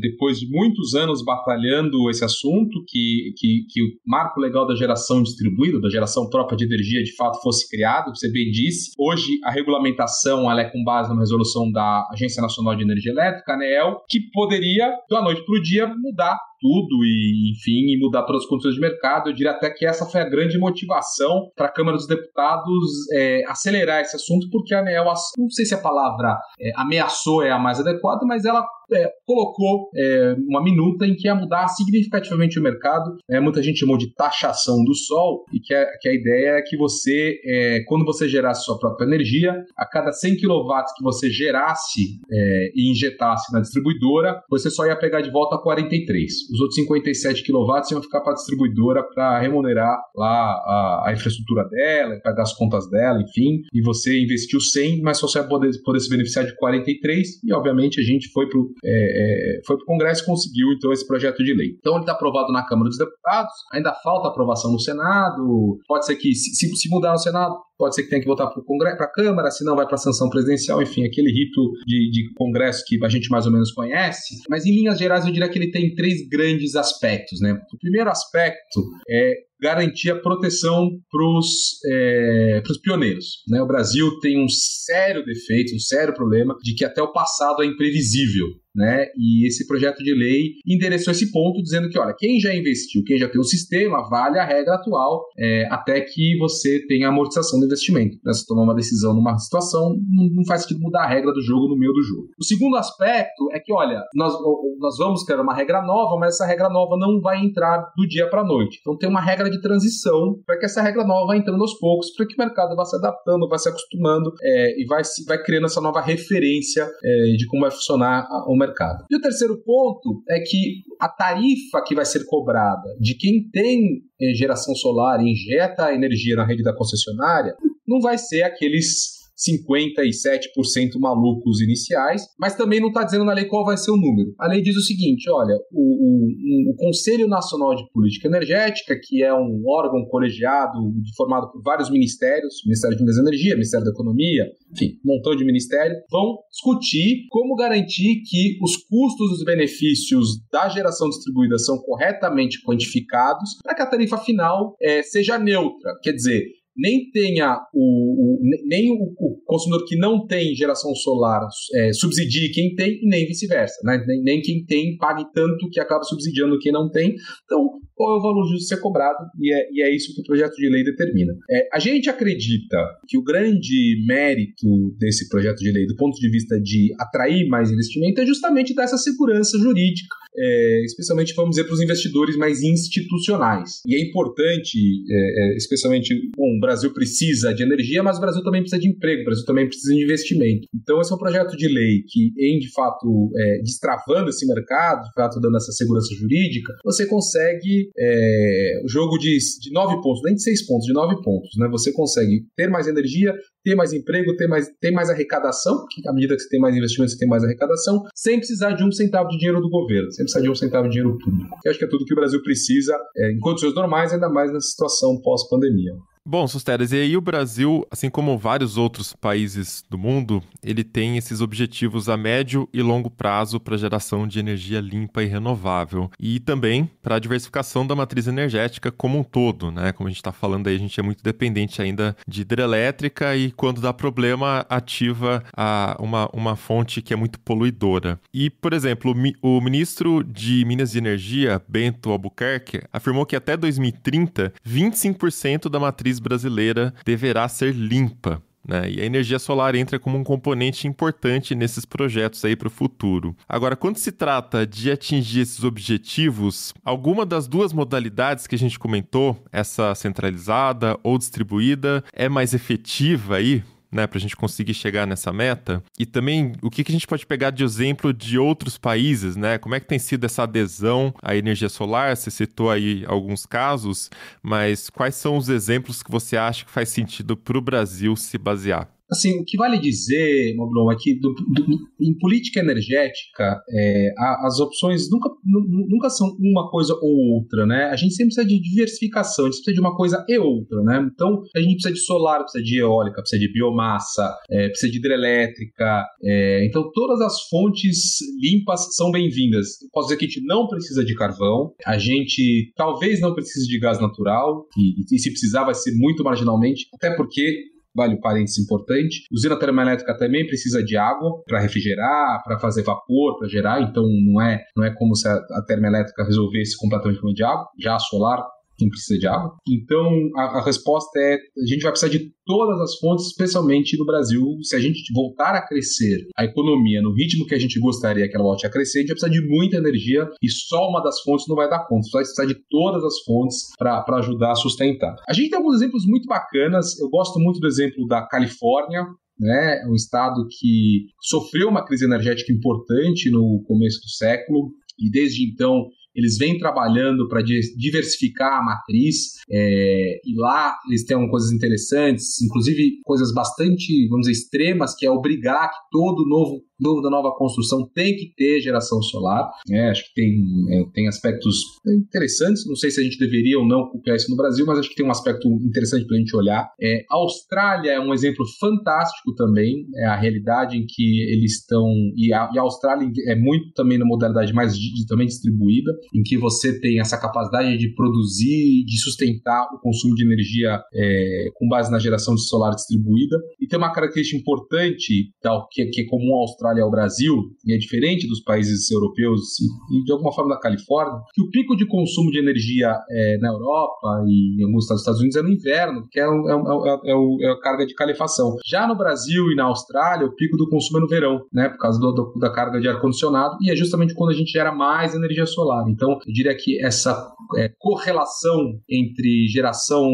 depois de muitos anos batalhando esse assunto, que, que, que o marco legal da geração distribuída, da geração própria de energia, de fato fosse criado, você bem disse. Hoje, a regulamentação ela é com base numa resolução da Agência Nacional de Energia Elétrica, ANEEL, que poderia, da noite para o dia, mudar tudo e, enfim, e mudar todas as condições de mercado. Eu diria até que essa foi a grande motivação para a Câmara dos Deputados é, acelerar esse assunto, porque a ANEL, não sei se a palavra é, ameaçou é a mais adequada, mas ela é, colocou é, uma minuta em que ia mudar significativamente o mercado. É, muita gente chamou de taxação do sol, e que, que a ideia é que você, é, quando você gerasse sua própria energia, a cada 100 kW que você gerasse é, e injetasse na distribuidora, você só ia pegar de volta 43. Os outros 57 kW iam ficar para a distribuidora para remunerar lá a, a, infraestrutura dela, pagar as contas dela, enfim. E você investiu 100, mas só você ia poder, poder se beneficiar de 43. E, obviamente, a gente foi para o é, é, foi para o Congresso e conseguiu, então, esse projeto de lei. Então, ele está aprovado na Câmara dos Deputados, ainda falta aprovação no Senado. Pode ser que, se, se mudar no Senado, pode ser que tenha que voltar para a Câmara, se não vai para a sanção presidencial, enfim, aquele rito de, de Congresso que a gente mais ou menos conhece. Mas, em linhas gerais, eu diria que ele tem três grandes aspectos. Né? O primeiro aspecto é garantir a proteção para os é, pioneiros. Né? O Brasil tem um sério defeito, um sério problema de que até o passado é imprevisível. Né? E esse projeto de lei endereçou esse ponto, dizendo que, olha, quem já investiu, quem já tem o sistema, vale a regra atual é, até que você tenha amortização do investimento. Né? Se tomar uma decisão numa situação, não, faz sentido mudar a regra do jogo no meio do jogo. O segundo aspecto é que, olha, nós, nós vamos criar uma regra nova, mas essa regra nova não vai entrar do dia para a noite. Então tem uma regra de transição para que essa regra nova vá entrando aos poucos, para que o mercado vá se adaptando, vá se acostumando é, e vai, vai criando essa nova referência é, de como vai funcionar o mercado. E o terceiro ponto é que a tarifa que vai ser cobrada de quem tem é, geração solar e injeta energia na rede da concessionária não vai ser aqueles 57% malucos iniciais, mas também não está dizendo na lei qual vai ser o número. A lei diz o seguinte: olha, o, o, o, Conselho Nacional de Política Energética, que é um órgão colegiado formado por vários ministérios, Ministério de Minas e Energia, Ministério da Economia, enfim, um montão de ministérios, vão discutir como garantir que os custos e os benefícios da geração distribuída são corretamente quantificados para que a tarifa final é, seja neutra. Quer dizer, nem tenha o, o nem o, o, consumidor que não tem geração solar é, subsidie quem tem, nem vice-versa. Né? Nem, nem, quem tem pague tanto que acaba subsidiando quem não tem. Então, qual é o valor justo ser cobrado? E é, e é isso que o projeto de lei determina. É, a gente acredita que o grande mérito desse projeto de lei, do ponto de vista de atrair mais investimento, é justamente dar essa segurança jurídica é, especialmente, vamos dizer, para os investidores mais institucionais. E é importante, é, é, especialmente, bom, o Brasil precisa de energia, mas o Brasil também precisa de emprego, o Brasil também precisa de investimento. Então, esse é um projeto de lei que, em de fato, é, destravando esse mercado, de fato, dando essa segurança jurídica, você consegue é, o jogo de, de nove pontos, nem de seis pontos, de nove pontos. Né? Você consegue ter mais energia, ter mais emprego, ter mais, ter mais arrecadação, que à medida que você tem mais investimento, você tem mais arrecadação, sem precisar de um centavo de dinheiro do governo, sem precisar de um centavo de dinheiro público. Eu acho que é tudo que o Brasil precisa é, em condições normais, ainda mais nessa situação pós-pandemia. Bom, Susteres, e aí o Brasil, assim como vários outros países do mundo, ele tem esses objetivos a médio e longo prazo para geração de energia limpa e renovável e também para a diversificação da matriz energética como um todo, né? Como a gente está falando aí, a gente é muito dependente ainda de hidrelétrica e quando dá problema ativa a, uma, uma fonte que é muito poluidora. E, por exemplo, o, o ministro de Minas e Energia, Bento Albuquerque, afirmou que até 2030, 25% da matriz matriz brasileira deverá ser limpa. Né? E a energia solar entra como um componente importante nesses projetos aí para o futuro. Agora, quando se trata de atingir esses objetivos, alguma das duas modalidades que a gente comentou, essa centralizada ou distribuída, é mais efetiva aí né, para a gente conseguir chegar nessa meta? E também o que, que a gente pode pegar de exemplo de outros países, né? Como é que tem sido essa adesão à energia solar? Você citou aí alguns casos, mas quais são os exemplos que você acha que faz sentido para o Brasil se basear? Assim, o que vale dizer, Moblon, é que do, do, em política energética, é, a, as opções nunca, nunca são uma coisa ou outra, né? A gente sempre precisa de diversificação, a gente precisa de uma coisa e outra, né? Então, a gente precisa de solar, precisa de eólica, precisa de biomassa, é, precisa de hidrelétrica. É, então, todas as fontes limpas são bem-vindas. Posso dizer que a gente não precisa de carvão, a gente talvez não precise de gás natural, e, e se precisar vai ser muito marginalmente, até porque vale o parênteses importante. Usina termoelétrica também precisa de água para refrigerar, para fazer vapor, para gerar, então não é, não é como se a, a termoelétrica resolvesse completamente o de água. Já a solar não precisa de água. Então, a, a, resposta é: a gente vai precisar de todas as fontes, especialmente no Brasil. Se a gente voltar a crescer a economia no ritmo que a gente gostaria que ela volte a crescer, a gente vai precisar de muita energia e só uma das fontes não vai dar conta. Vai precisar de todas as fontes para ajudar a sustentar. A gente tem alguns exemplos muito bacanas. Eu gosto muito do exemplo da Califórnia, né? É um estado que sofreu uma crise energética importante no começo do século e desde então eles vêm trabalhando para diversificar a matriz, é, e lá eles têm coisas interessantes, inclusive coisas bastante, vamos dizer, extremas, que é obrigar que todo novo da nova construção tem que ter geração solar. É, acho que tem, é, tem aspectos interessantes. Não sei se a gente deveria ou não copiar isso no Brasil, mas acho que tem um aspecto interessante para a gente olhar. É, a Austrália é um exemplo fantástico também. É a realidade em que eles estão. E a, e a Austrália é muito também na modalidade mais também distribuída, em que você tem essa capacidade de produzir, de sustentar o consumo de energia é, com base na geração de solar distribuída. E tem uma característica importante, tal, que, que é comum à Austrália Austrália ao Brasil, e é diferente dos países europeus e, e de alguma forma da Califórnia, que o pico de consumo de energia é, na Europa e em alguns Estados Unidos é no inverno, que é, um, é, é, é, é, a carga de calefação. Já no Brasil e na Austrália, o pico do consumo é no verão, né, por causa do, do, da carga de ar-condicionado, e é justamente quando a gente gera mais energia solar. Então, eu diria que essa é, correlação entre geração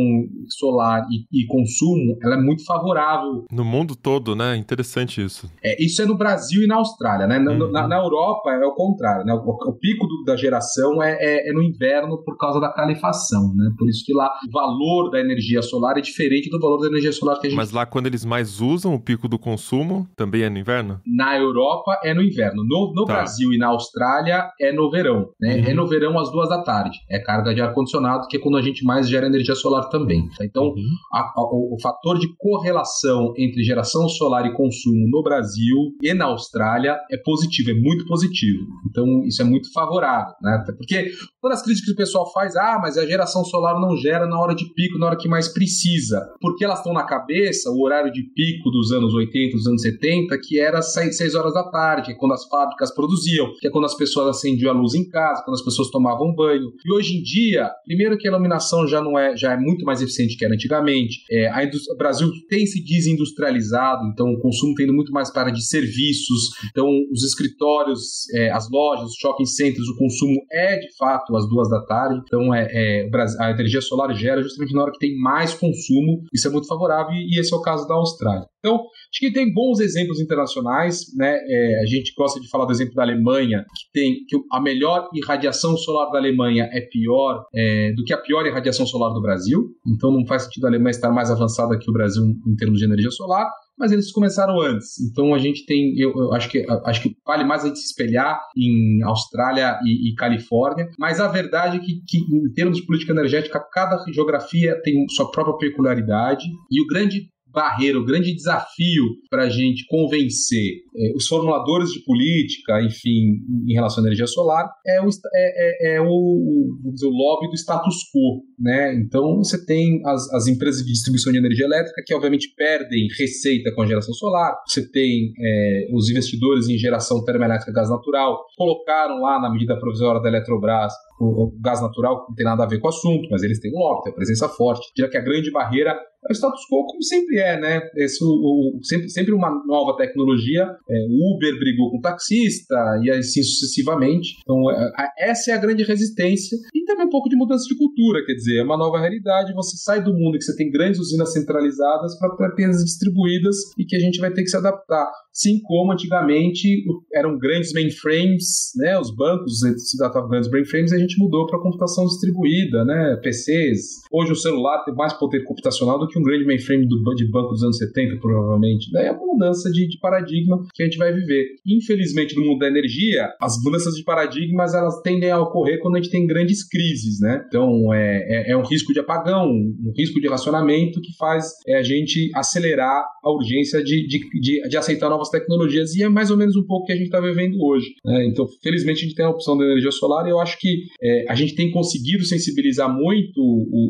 solar e, e, consumo, ela é muito favorável. No mundo todo, né? Interessante isso. É, isso é no Brasil e na Austrália, né? Na, uhum. na, na Europa é o contrário, né? O, o pico do, da geração é, é, é, no inverno por causa da calefação, né? Por isso que lá o valor da energia solar é diferente do valor da energia solar que a gente... Mas lá quando eles mais usam o pico do consumo, também é no inverno? Na Europa é no inverno. No, no tá. Brasil e na Austrália é no verão, né? Uhum. É no verão às duas da tarde. É carga de ar-condicionado, que é quando a gente mais gera energia solar também. Tá? Então, uhum. a, a, o, o, fator de correlação entre geração solar e consumo no Brasil e na Austrália é positivo, é muito positivo. Então, isso é muito favorável, né? Porque uma das críticas que o pessoal faz, ah, mas a geração solar não gera na hora de pico, na hora que mais precisa. Porque elas estão na cabeça, o horário de pico dos anos 80, dos anos 70, que era 6, 6 horas da tarde, que é quando as fábricas produziam, que é quando as pessoas acendiam a luz em casa, quando as pessoas tomavam banho. E hoje em dia, primeiro que a iluminação já não é, já é muito mais eficiente que era antigamente. É, o Brasil tem se desindustrializado, então o consumo tem ido muito mais para de serviços. Então os escritórios, é, as lojas, os shopping centers, o consumo é de fato às duas da tarde. Então é, é a energia solar gera justamente na hora que tem mais consumo. Isso é muito favorável e esse é o caso da Austrália. Então, acho que tem bons exemplos internacionais, né? É, a gente gosta de falar do exemplo da Alemanha, que tem que a melhor irradiação solar da Alemanha é pior é, do que a pior irradiação solar do Brasil. Então, não faz sentido a Alemanha estar mais avançada que o Brasil em termos de energia solar mas eles começaram antes. Então a gente tem, eu, eu acho que acho que vale mais a gente se espelhar em Austrália e, e Califórnia. Mas a verdade é que, que, em termos de política energética, cada geografia tem sua própria peculiaridade e o grande barreira, o grande desafio para a gente convencer é, os formuladores de política, enfim, em relação à energia solar, é o, é, é, é o, dizer, o lobby do status quo. Né? Então, você tem as, as empresas de distribuição de energia elétrica que, obviamente, perdem receita com a geração solar, você tem é, os investidores em geração termoelétrica gás natural, colocaram lá na medida provisória da Eletrobras o, gás natural não tem nada a ver com o assunto, mas eles têm um lobby, têm presença forte. Diria que a grande barreira é o status quo, como sempre é, né? Esse, o, o, sempre, sempre uma nova tecnologia. É, o Uber brigou com o taxista e assim sucessivamente. Então, é, essa é a grande resistência. E também um pouco de mudança de cultura, quer dizer, é uma nova realidade. Você sai do mundo que você tem grandes usinas centralizadas para apenas distribuídas e que a gente vai ter que se adaptar. Sim, como antigamente eram grandes mainframes, né? Os bancos se datavam grandes mainframes a gente mudou para computação distribuída, né? PCs. Hoje o celular tem mais poder computacional do que um grande mainframe do, de banco dos anos 70, provavelmente. Daí é uma mudança de, de, paradigma que a gente vai viver. Infelizmente, no mundo da energia, as mudanças de paradigmas elas tendem a ocorrer quando a gente tem grandes crises, né? Então, é, é, é um risco de apagão, um risco de racionamento que faz é, a gente acelerar a urgência de, de, de, de aceitar novas tecnologias e é mais ou menos um pouco que a gente está vivendo hoje. Né? Então, felizmente, a gente tem a opção da energia solar e eu acho que é, a gente tem conseguido sensibilizar muito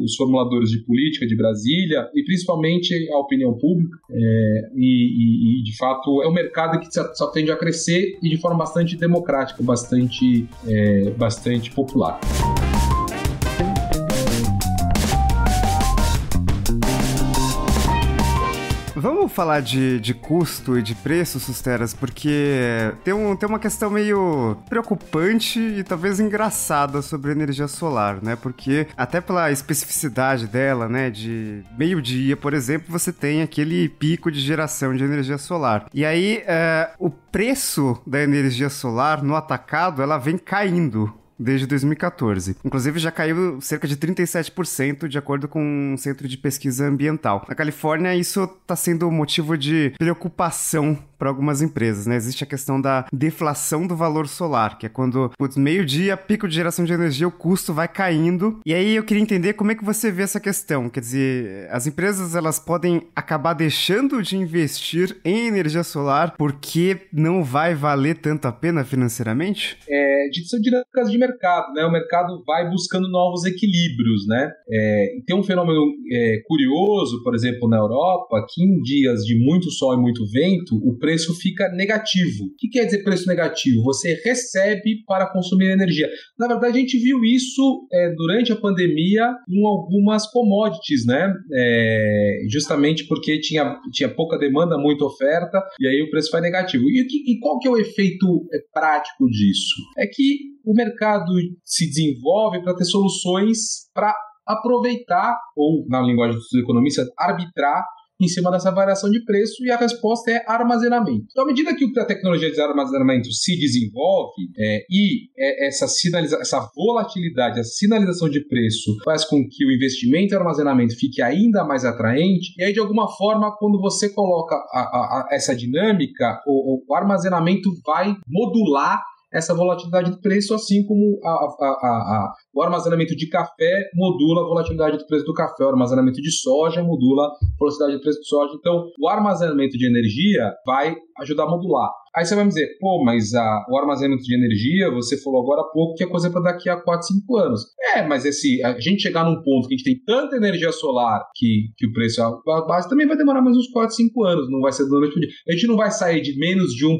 os formuladores de política de Brasília e principalmente a opinião pública. É, e, e, de fato, é um mercado que só, tende a crescer e de forma bastante democrática, bastante, é, bastante popular. Vamos falar de, de custo e de preço, Susteras, porque tem, um, tem uma questão meio preocupante e talvez engraçada sobre a energia solar, né? Porque até pela especificidade dela, né, de meio-dia, por exemplo, você tem aquele pico de geração de energia solar. E aí, é, o preço da energia solar no atacado, ela vem caindo desde 2014. Inclusive, já caiu cerca de 37%, de acordo com um centro de pesquisa ambiental. Na Califórnia, isso está sendo motivo de preocupação para algumas empresas, né? Existe a questão da deflação do valor solar, que é quando, putz, meio-dia, pico de geração de energia, o custo vai caindo. E aí eu queria entender como é que você vê essa questão. Quer dizer, as empresas elas podem acabar deixando de investir em energia solar porque não vai valer tanto a pena financeiramente? É, são dinâmicas de mercado mercado, né? O mercado vai buscando novos equilíbrios, né? É, tem um fenômeno é, curioso, por exemplo, na Europa, que em dias de muito sol e muito vento, o preço fica negativo. O que quer dizer preço negativo? Você recebe para consumir energia. Na verdade, a gente viu isso é, durante a pandemia em algumas commodities, né? É, justamente porque tinha, tinha pouca demanda, muita oferta, e aí o preço foi negativo. E, e qual que é o efeito é, prático disso? É que o mercado se desenvolve para ter soluções para aproveitar, ou na linguagem dos economistas, arbitrar em cima dessa variação de preço e a resposta é armazenamento. Então, à medida que a tecnologia de armazenamento se desenvolve é, e é, essa, essa volatilidade, a sinalização de preço faz com que o investimento em armazenamento fique ainda mais atraente, e aí, de alguma forma, quando você coloca a, a, a essa dinâmica, o, o armazenamento vai modular essa volatilidade do preço, assim como a, a, a, o armazenamento de café modula a volatilidade do preço do café, o armazenamento de soja modula a velocidade do preço do soja. Então, o armazenamento de energia vai ajudar a modular. Aí você vai me dizer, pô, mas a, o armazenamento de energia, você falou agora há pouco que é coisa para daqui a 4, 5 anos. É, mas esse, a gente chegar num ponto que a gente tem tanta energia solar que, que o preço a base também vai demorar mais uns 4, 5 anos, não vai ser do noite pro dia. A gente não vai sair de menos de 1%,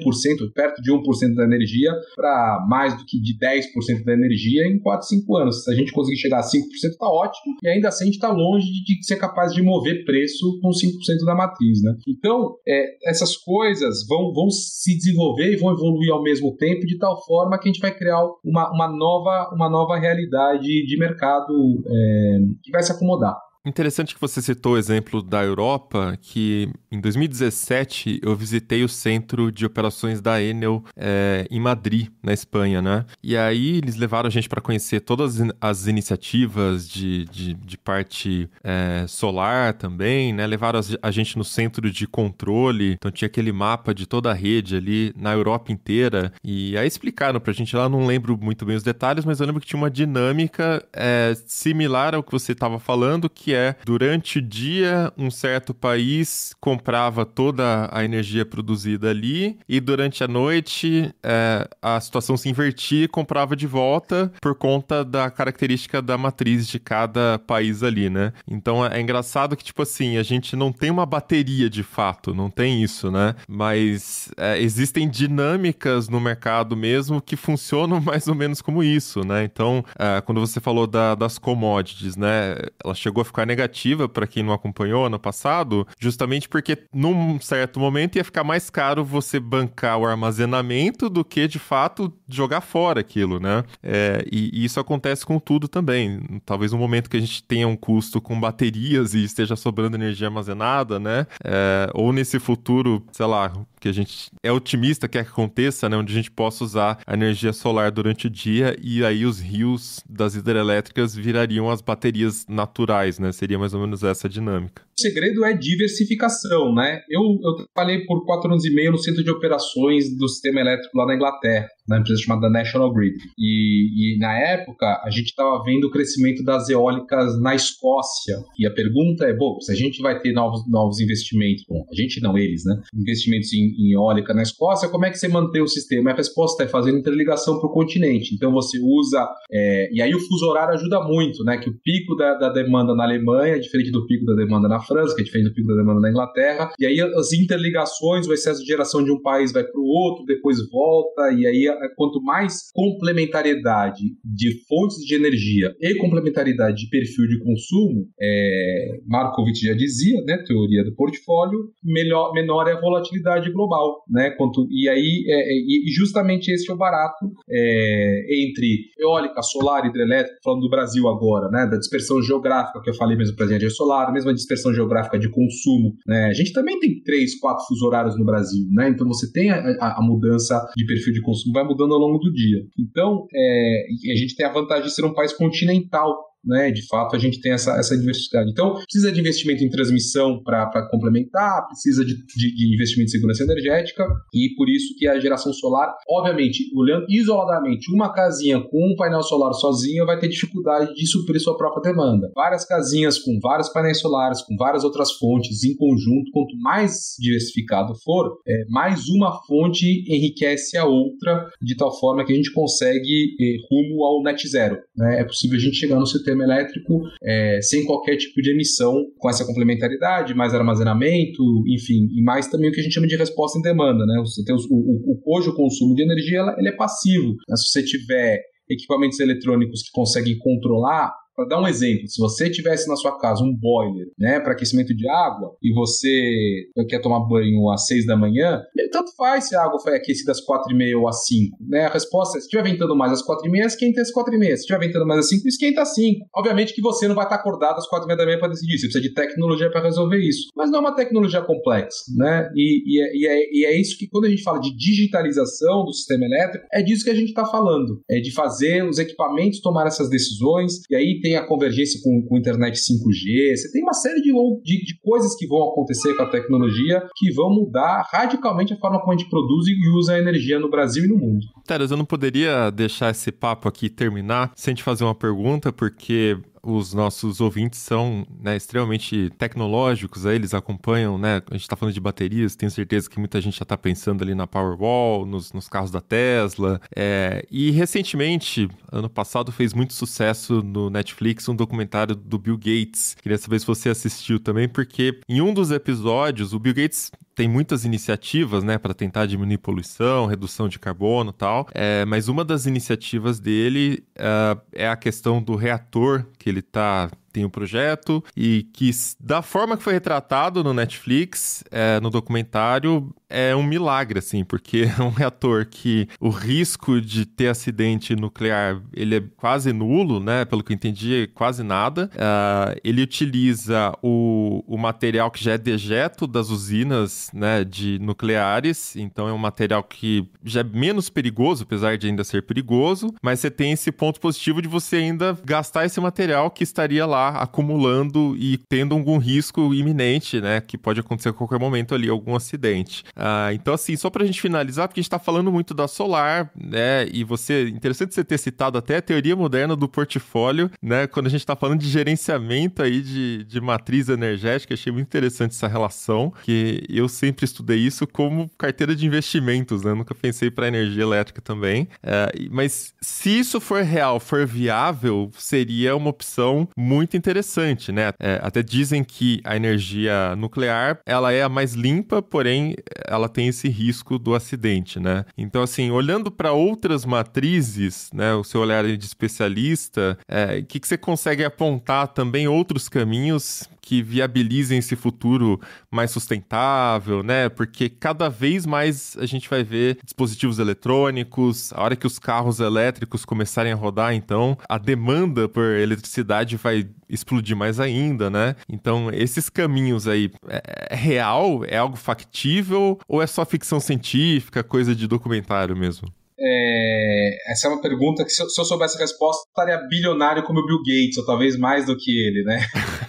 perto de 1% da energia, para mais do que de 10% da energia em 4, 5 anos. Se a gente conseguir chegar a 5%, tá ótimo, e ainda assim a gente está longe de, de, ser capaz de mover preço com 5% da matriz, né? Então, é, essas coisas vão, vão se desenvolver e vão evoluir ao mesmo tempo, de tal forma que a gente vai criar uma, uma, nova, uma nova realidade de mercado é, que vai se acomodar. Interessante que você citou o exemplo da Europa, que em 2017 eu visitei o centro de operações da Enel é, em Madrid, na Espanha, né? E aí eles levaram a gente para conhecer todas as iniciativas de, de, de parte é, solar também, né? Levaram a gente no centro de controle, então tinha aquele mapa de toda a rede ali na Europa inteira. E aí explicaram pra gente lá, não lembro muito bem os detalhes, mas eu lembro que tinha uma dinâmica é, similar ao que você estava falando, que que é durante o dia um certo país comprava toda a energia produzida ali e durante a noite é, a situação se invertia e comprava de volta por conta da característica da matriz de cada país ali, né? Então é, é engraçado que, tipo assim, a gente não tem uma bateria de fato, não tem isso, né? Mas é, existem dinâmicas no mercado mesmo que funcionam mais ou menos como isso, né? Então, é, quando você falou da, das commodities, né? Ela chegou a ficar ficar negativa para quem não acompanhou ano passado, justamente porque num certo momento ia ficar mais caro você bancar o armazenamento do que de fato jogar fora aquilo, né? É, e, e, isso acontece com tudo também. Talvez no momento que a gente tenha um custo com baterias e esteja sobrando energia armazenada, né? É, ou nesse futuro, sei lá, que a gente é otimista que aconteça, né? Onde a gente possa usar a energia solar durante o dia e aí os rios das hidrelétricas virariam as baterias naturais, né? Seria mais ou menos essa a dinâmica. Segredo é diversificação, né? Eu, eu trabalhei por quatro anos e meio no centro de operações do sistema elétrico lá na Inglaterra na empresa chamada National Grid. E, e na época, a gente estava vendo o crescimento das eólicas na Escócia. E a pergunta é, bom, se a gente vai ter novos, novos investimentos, bom, a gente não, eles, né? Investimentos em, em eólica na Escócia, como é que você mantém o sistema? A resposta é fazendo interligação para o continente. Então você usa, é, e aí o fuso horário ajuda muito, né? Que o pico da, da demanda na Alemanha é diferente do pico da demanda na França, que é diferente do pico da demanda na Inglaterra. E aí as interligações, o excesso de geração de um país vai para o outro, depois volta, e aí é, quanto mais complementariedade de fontes de energia e complementariedade de perfil de consumo, é, Markovitch já dizia, né, teoria do portfólio, melhor, menor é a volatilidade global, né, quanto, e aí é, é e justamente esse é o barato é, entre eólica, solar, hidrelétrica, falando do Brasil agora, né, da dispersão geográfica que eu falei mesmo para a energia solar, a mesma dispersão geográfica de consumo, né, a gente também tem três, quatro fuso horários no Brasil, né, então você tem a, a, a mudança de perfil de consumo vai mudando ao longo do dia. Então, é, a gente tem a vantagem de ser um país continental né? De fato, a gente tem essa, essa diversidade. Então, precisa de investimento em transmissão para complementar, precisa de, de, de, investimento em segurança energética, e por isso que a geração solar, obviamente, olhando isoladamente uma casinha com um painel solar sozinha, vai ter dificuldade de suprir sua própria demanda. Várias casinhas com vários painéis solares, com várias outras fontes em conjunto, quanto mais diversificado for, é, mais uma fonte enriquece a outra, de tal forma que a gente consegue é, rumo ao net zero. Né? É possível a gente chegar no sistema elétrico é, sem qualquer tipo de emissão, com essa complementaridade, mais armazenamento, enfim, e mais também o que a gente chama de resposta em demanda. Né? Você tem os, o, o, hoje o consumo de energia ela, ele é passivo. Né? Se você tiver equipamentos eletrônicos que conseguem controlar para dar um exemplo, se você tivesse na sua casa um boiler, né, para aquecimento de água, e você quer tomar banho às 6 da manhã, tanto faz se a água foi aquecida às 4 e meia ou às 5, né? A resposta é, se estiver ventando mais às 4 e meia, esquenta às 4 e meia. Se estiver ventando mais às 5, esquenta às 5. Obviamente que você não vai estar acordado às 4 e meia da manhã para decidir, você precisa de tecnologia para resolver isso. Mas não é uma tecnologia complexa, né? E, e, é, e, é, e é isso que quando a gente fala de digitalização do sistema elétrico, é disso que a gente está falando. É de fazer os equipamentos tomar essas decisões, e aí tem a convergência com, com internet 5G, você tem uma série de, de, de coisas que vão acontecer com a tecnologia que vão mudar radicalmente a forma como a gente produz e usa a energia no Brasil e no mundo. Teres, eu não poderia deixar esse papo aqui terminar sem te fazer uma pergunta, porque os nossos ouvintes são né, extremamente tecnológicos, aí eles acompanham, né? A gente está falando de baterias, tenho certeza que muita gente já está pensando ali na Powerwall, nos, nos carros da Tesla. É, e recentemente, ano passado, fez muito sucesso no Netflix um documentário do Bill Gates. Queria saber se você assistiu também, porque em um dos episódios, o Bill Gates tem muitas iniciativas, né, para tentar diminuir poluição, redução de carbono, tal. É, mas uma das iniciativas dele uh, é a questão do reator que ele está tem o um projeto e que, da forma que foi retratado no Netflix, é, no documentário, é um milagre, assim, porque é um reator que o risco de ter acidente nuclear ele é quase nulo, né? Pelo que eu entendi, é quase nada. Uh, ele utiliza o, o material que já é dejeto das usinas né, de nucleares, então é um material que já é menos perigoso, apesar de ainda ser perigoso, mas você tem esse ponto positivo de você ainda gastar esse material que estaria lá acumulando e tendo algum risco iminente, né? Que pode acontecer a qualquer momento ali, algum acidente. Ah, então, assim, só pra gente finalizar, porque a gente tá falando muito da solar, né? E você, interessante você ter citado até a teoria moderna do portfólio, né? Quando a gente tá falando de gerenciamento aí de, de matriz energética, achei muito interessante essa relação, que eu sempre estudei isso como carteira de investimentos, né? nunca pensei para energia elétrica também. É, mas se isso for real, for viável, seria uma opção muito muito interessante, né? É, até dizem que a energia nuclear ela é a mais limpa, porém ela tem esse risco do acidente, né? Então, assim, olhando para outras matrizes, né, o seu olhar de especialista, o é, que, que você consegue apontar também outros caminhos que viabilizem esse futuro mais sustentável, né? Porque cada vez mais a gente vai ver dispositivos eletrônicos, a hora que os carros elétricos começarem a rodar, então a demanda por eletricidade vai explodir mais ainda, né? Então, esses caminhos aí, é, é real? É algo factível? Ou é só ficção científica, coisa de documentário mesmo? É, essa é uma pergunta que, se eu, se eu soubesse a resposta, estaria bilionário como o Bill Gates, ou talvez mais do que ele, né?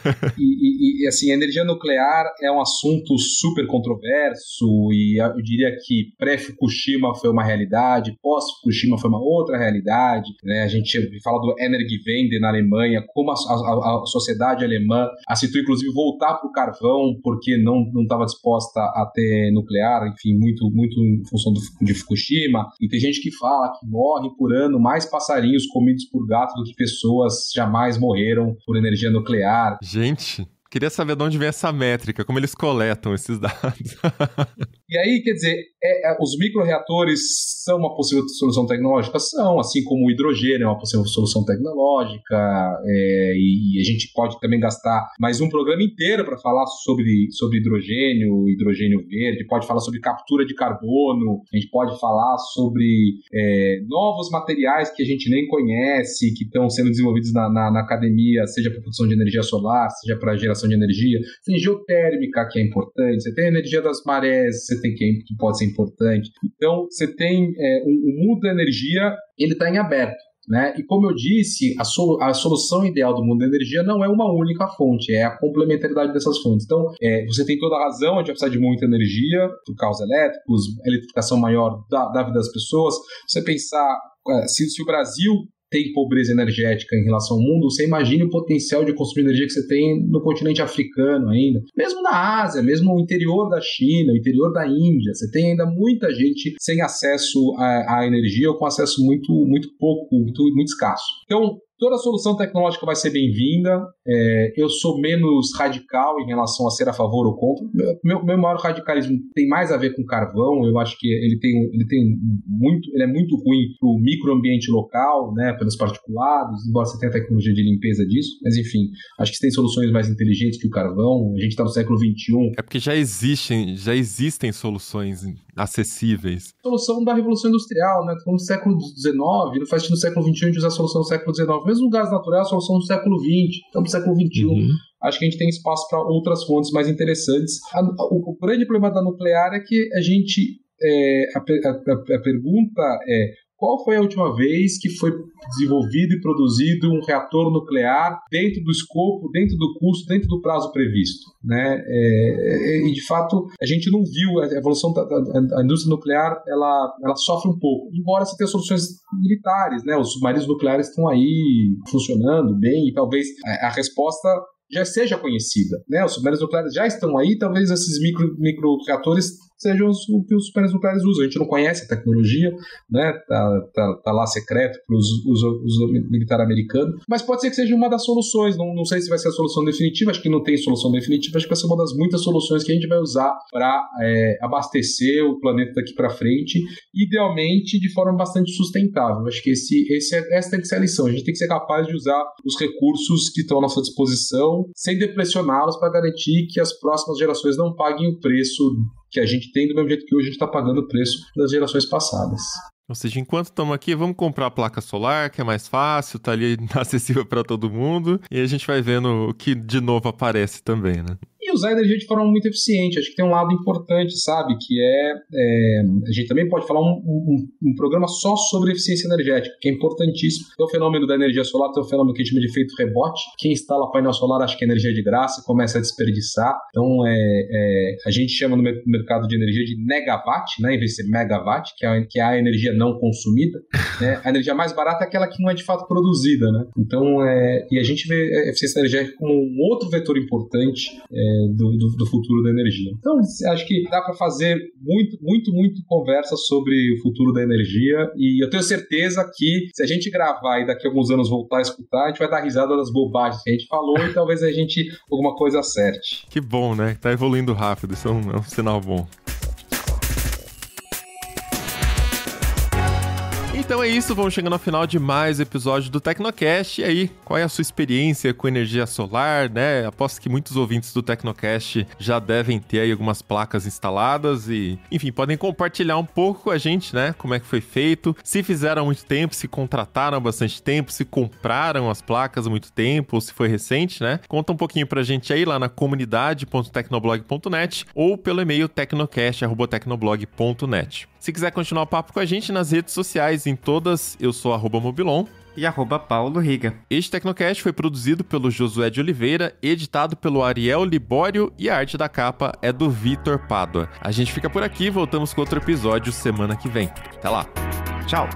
e, e, assim, energia nuclear é um assunto super controverso, e eu diria que pré-Fukushima foi uma realidade, pós-Fukushima foi uma outra realidade, né? A gente fala do Energiewende na Alemanha, como a, a, a sociedade alemã aceitou, inclusive, voltar para o carvão, porque não estava disposta a ter nuclear, enfim, muito, muito em função do, de Fukushima, e tem gente que fala que morre por ano mais passarinhos comidos por gato do que pessoas jamais morreram por energia nuclear. Gente, queria saber de onde vem essa métrica, como eles coletam esses dados. E aí, quer dizer, é, é, os microreatores são uma possível solução tecnológica? São, assim como o hidrogênio é uma possível solução tecnológica, é, e, a gente pode também gastar mais um programa inteiro para falar sobre, sobre hidrogênio, hidrogênio verde, pode falar sobre captura de carbono, a gente pode falar sobre é, novos materiais que a gente nem conhece, que estão sendo desenvolvidos na, na, na academia, seja para produção de energia solar, seja para geração de energia. Tem geotérmica, que é importante, você tem a energia das marés, você tem que pode ser importante. Então, você tem é, o mundo da energia, ele está em aberto. Né? E como eu disse, a, solu a, solução ideal do mundo da energia não é uma única fonte, é a complementaridade dessas fontes. Então, é, você tem toda a razão, a gente vai precisar de muita energia por carros elétricos, eletrificação maior da, da vida das pessoas. Você pensar, é, se, se o Brasil tem pobreza energética em relação ao mundo, você imagine o potencial de consumir energia que você tem no continente africano ainda. Mesmo na Ásia, mesmo no interior da China, no interior da Índia, você tem ainda muita gente sem acesso à, à energia ou com acesso muito, muito pouco, muito, muito escasso. Então, Toda solução tecnológica vai ser bem-vinda. É, eu sou menos radical em relação a ser a favor ou contra. Meu, meu maior radicalismo tem mais a ver com carvão. Eu acho que ele tem, ele tem muito, ele é muito ruim para o microambiente local, né, pelos particulados, embora você tenha tecnologia de limpeza disso. Mas enfim, acho que tem soluções mais inteligentes que o carvão. A gente está no século XXI. É porque já existem, já existem soluções acessíveis. Solução da Revolução Industrial, né? Estamos no século XIX, não faz sentido no século XXI a gente usar a solução do século XIX mesmo o gás natural é a solução do século XX, estamos no século XXI. Uhum. Acho que a gente tem espaço para outras fontes mais interessantes. A, o, o, grande problema da nuclear é que a gente. É, a, a, a pergunta é qual foi a última vez que foi desenvolvido e produzido um reator nuclear dentro do escopo, dentro do custo, dentro do prazo previsto? Né? É, é, e de fato a gente não viu a evolução da, da, da, indústria nuclear, ela, ela sofre um pouco, embora você tenha soluções militares, né? Os submarinos nucleares estão aí funcionando bem e talvez a, a resposta já seja conhecida, né? Os submarinos nucleares já estão aí, talvez esses micro, micro reatores sejam os, que os nucleares usam. A gente não conhece a tecnologia, né? Tá, tá, tá lá secreto para os militares americanos, mas pode ser que seja uma das soluções. Não, não sei se vai ser a solução definitiva, acho que não tem solução definitiva, acho que vai ser uma das muitas soluções que a gente vai usar para é, abastecer o planeta daqui para frente, idealmente de forma bastante sustentável. Acho que esse, esse essa tem que ser a lição. A gente tem que ser capaz de usar os recursos que estão à nossa disposição sem depressioná-los para garantir que as próximas gerações não paguem o preço que a gente tem do mesmo jeito que hoje a gente está pagando o preço das gerações passadas. Ou seja, enquanto estamos aqui, vamos comprar a placa solar, que é mais fácil, tá ali acessível para todo mundo, e a gente vai vendo o que de novo aparece também, né? Usar energia de forma muito eficiente. Acho que tem um lado importante, sabe? Que é. é a gente também pode falar um, um, um, programa só sobre eficiência energética, que é importantíssimo. Tem o fenômeno da energia solar, tem o fenômeno que a gente chama de efeito rebote. Quem instala painel solar acha que é energia de graça, começa a desperdiçar. Então, é, é a gente chama no mercado de energia de negawatt, né? Em vez de ser megawatt, que é, que é a energia não consumida. Né? A energia mais barata é aquela que não é de fato produzida, né? Então, é, e a gente vê a eficiência energética como um outro vetor importante. É, do, do, do, futuro da energia. Então, acho que dá para fazer muito, muito, muito conversa sobre o futuro da energia e eu tenho certeza que se a gente gravar e daqui a alguns anos voltar a escutar, a gente vai dar risada das bobagens que a gente falou e talvez a gente alguma coisa acerte. Que bom, né? Tá evoluindo rápido, isso é um, é um sinal bom. Então é isso, vamos chegando ao final de mais episódio do Tecnocast. E aí, qual é a sua experiência com energia solar, né? Aposto que muitos ouvintes do Tecnocast já devem ter aí algumas placas instaladas e, enfim, podem compartilhar um pouco com a gente, né? Como é que foi feito, se fizeram há muito tempo, se contrataram há bastante tempo, se compraram as placas há muito tempo, ou se foi recente, né? Conta um pouquinho pra gente aí lá na comunidade.tecnoblog.net ou pelo e-mail tecnocast.tecnoblog.net. Se quiser continuar o papo com a gente nas redes sociais, em todas, eu sou arroba Mobilon e arroba Paulo Riga. Este Tecnocast foi produzido pelo Josué de Oliveira, editado pelo Ariel Libório e a arte da capa é do Vitor Pádua. A gente fica por aqui, voltamos com outro episódio semana que vem. Até lá. Tchau.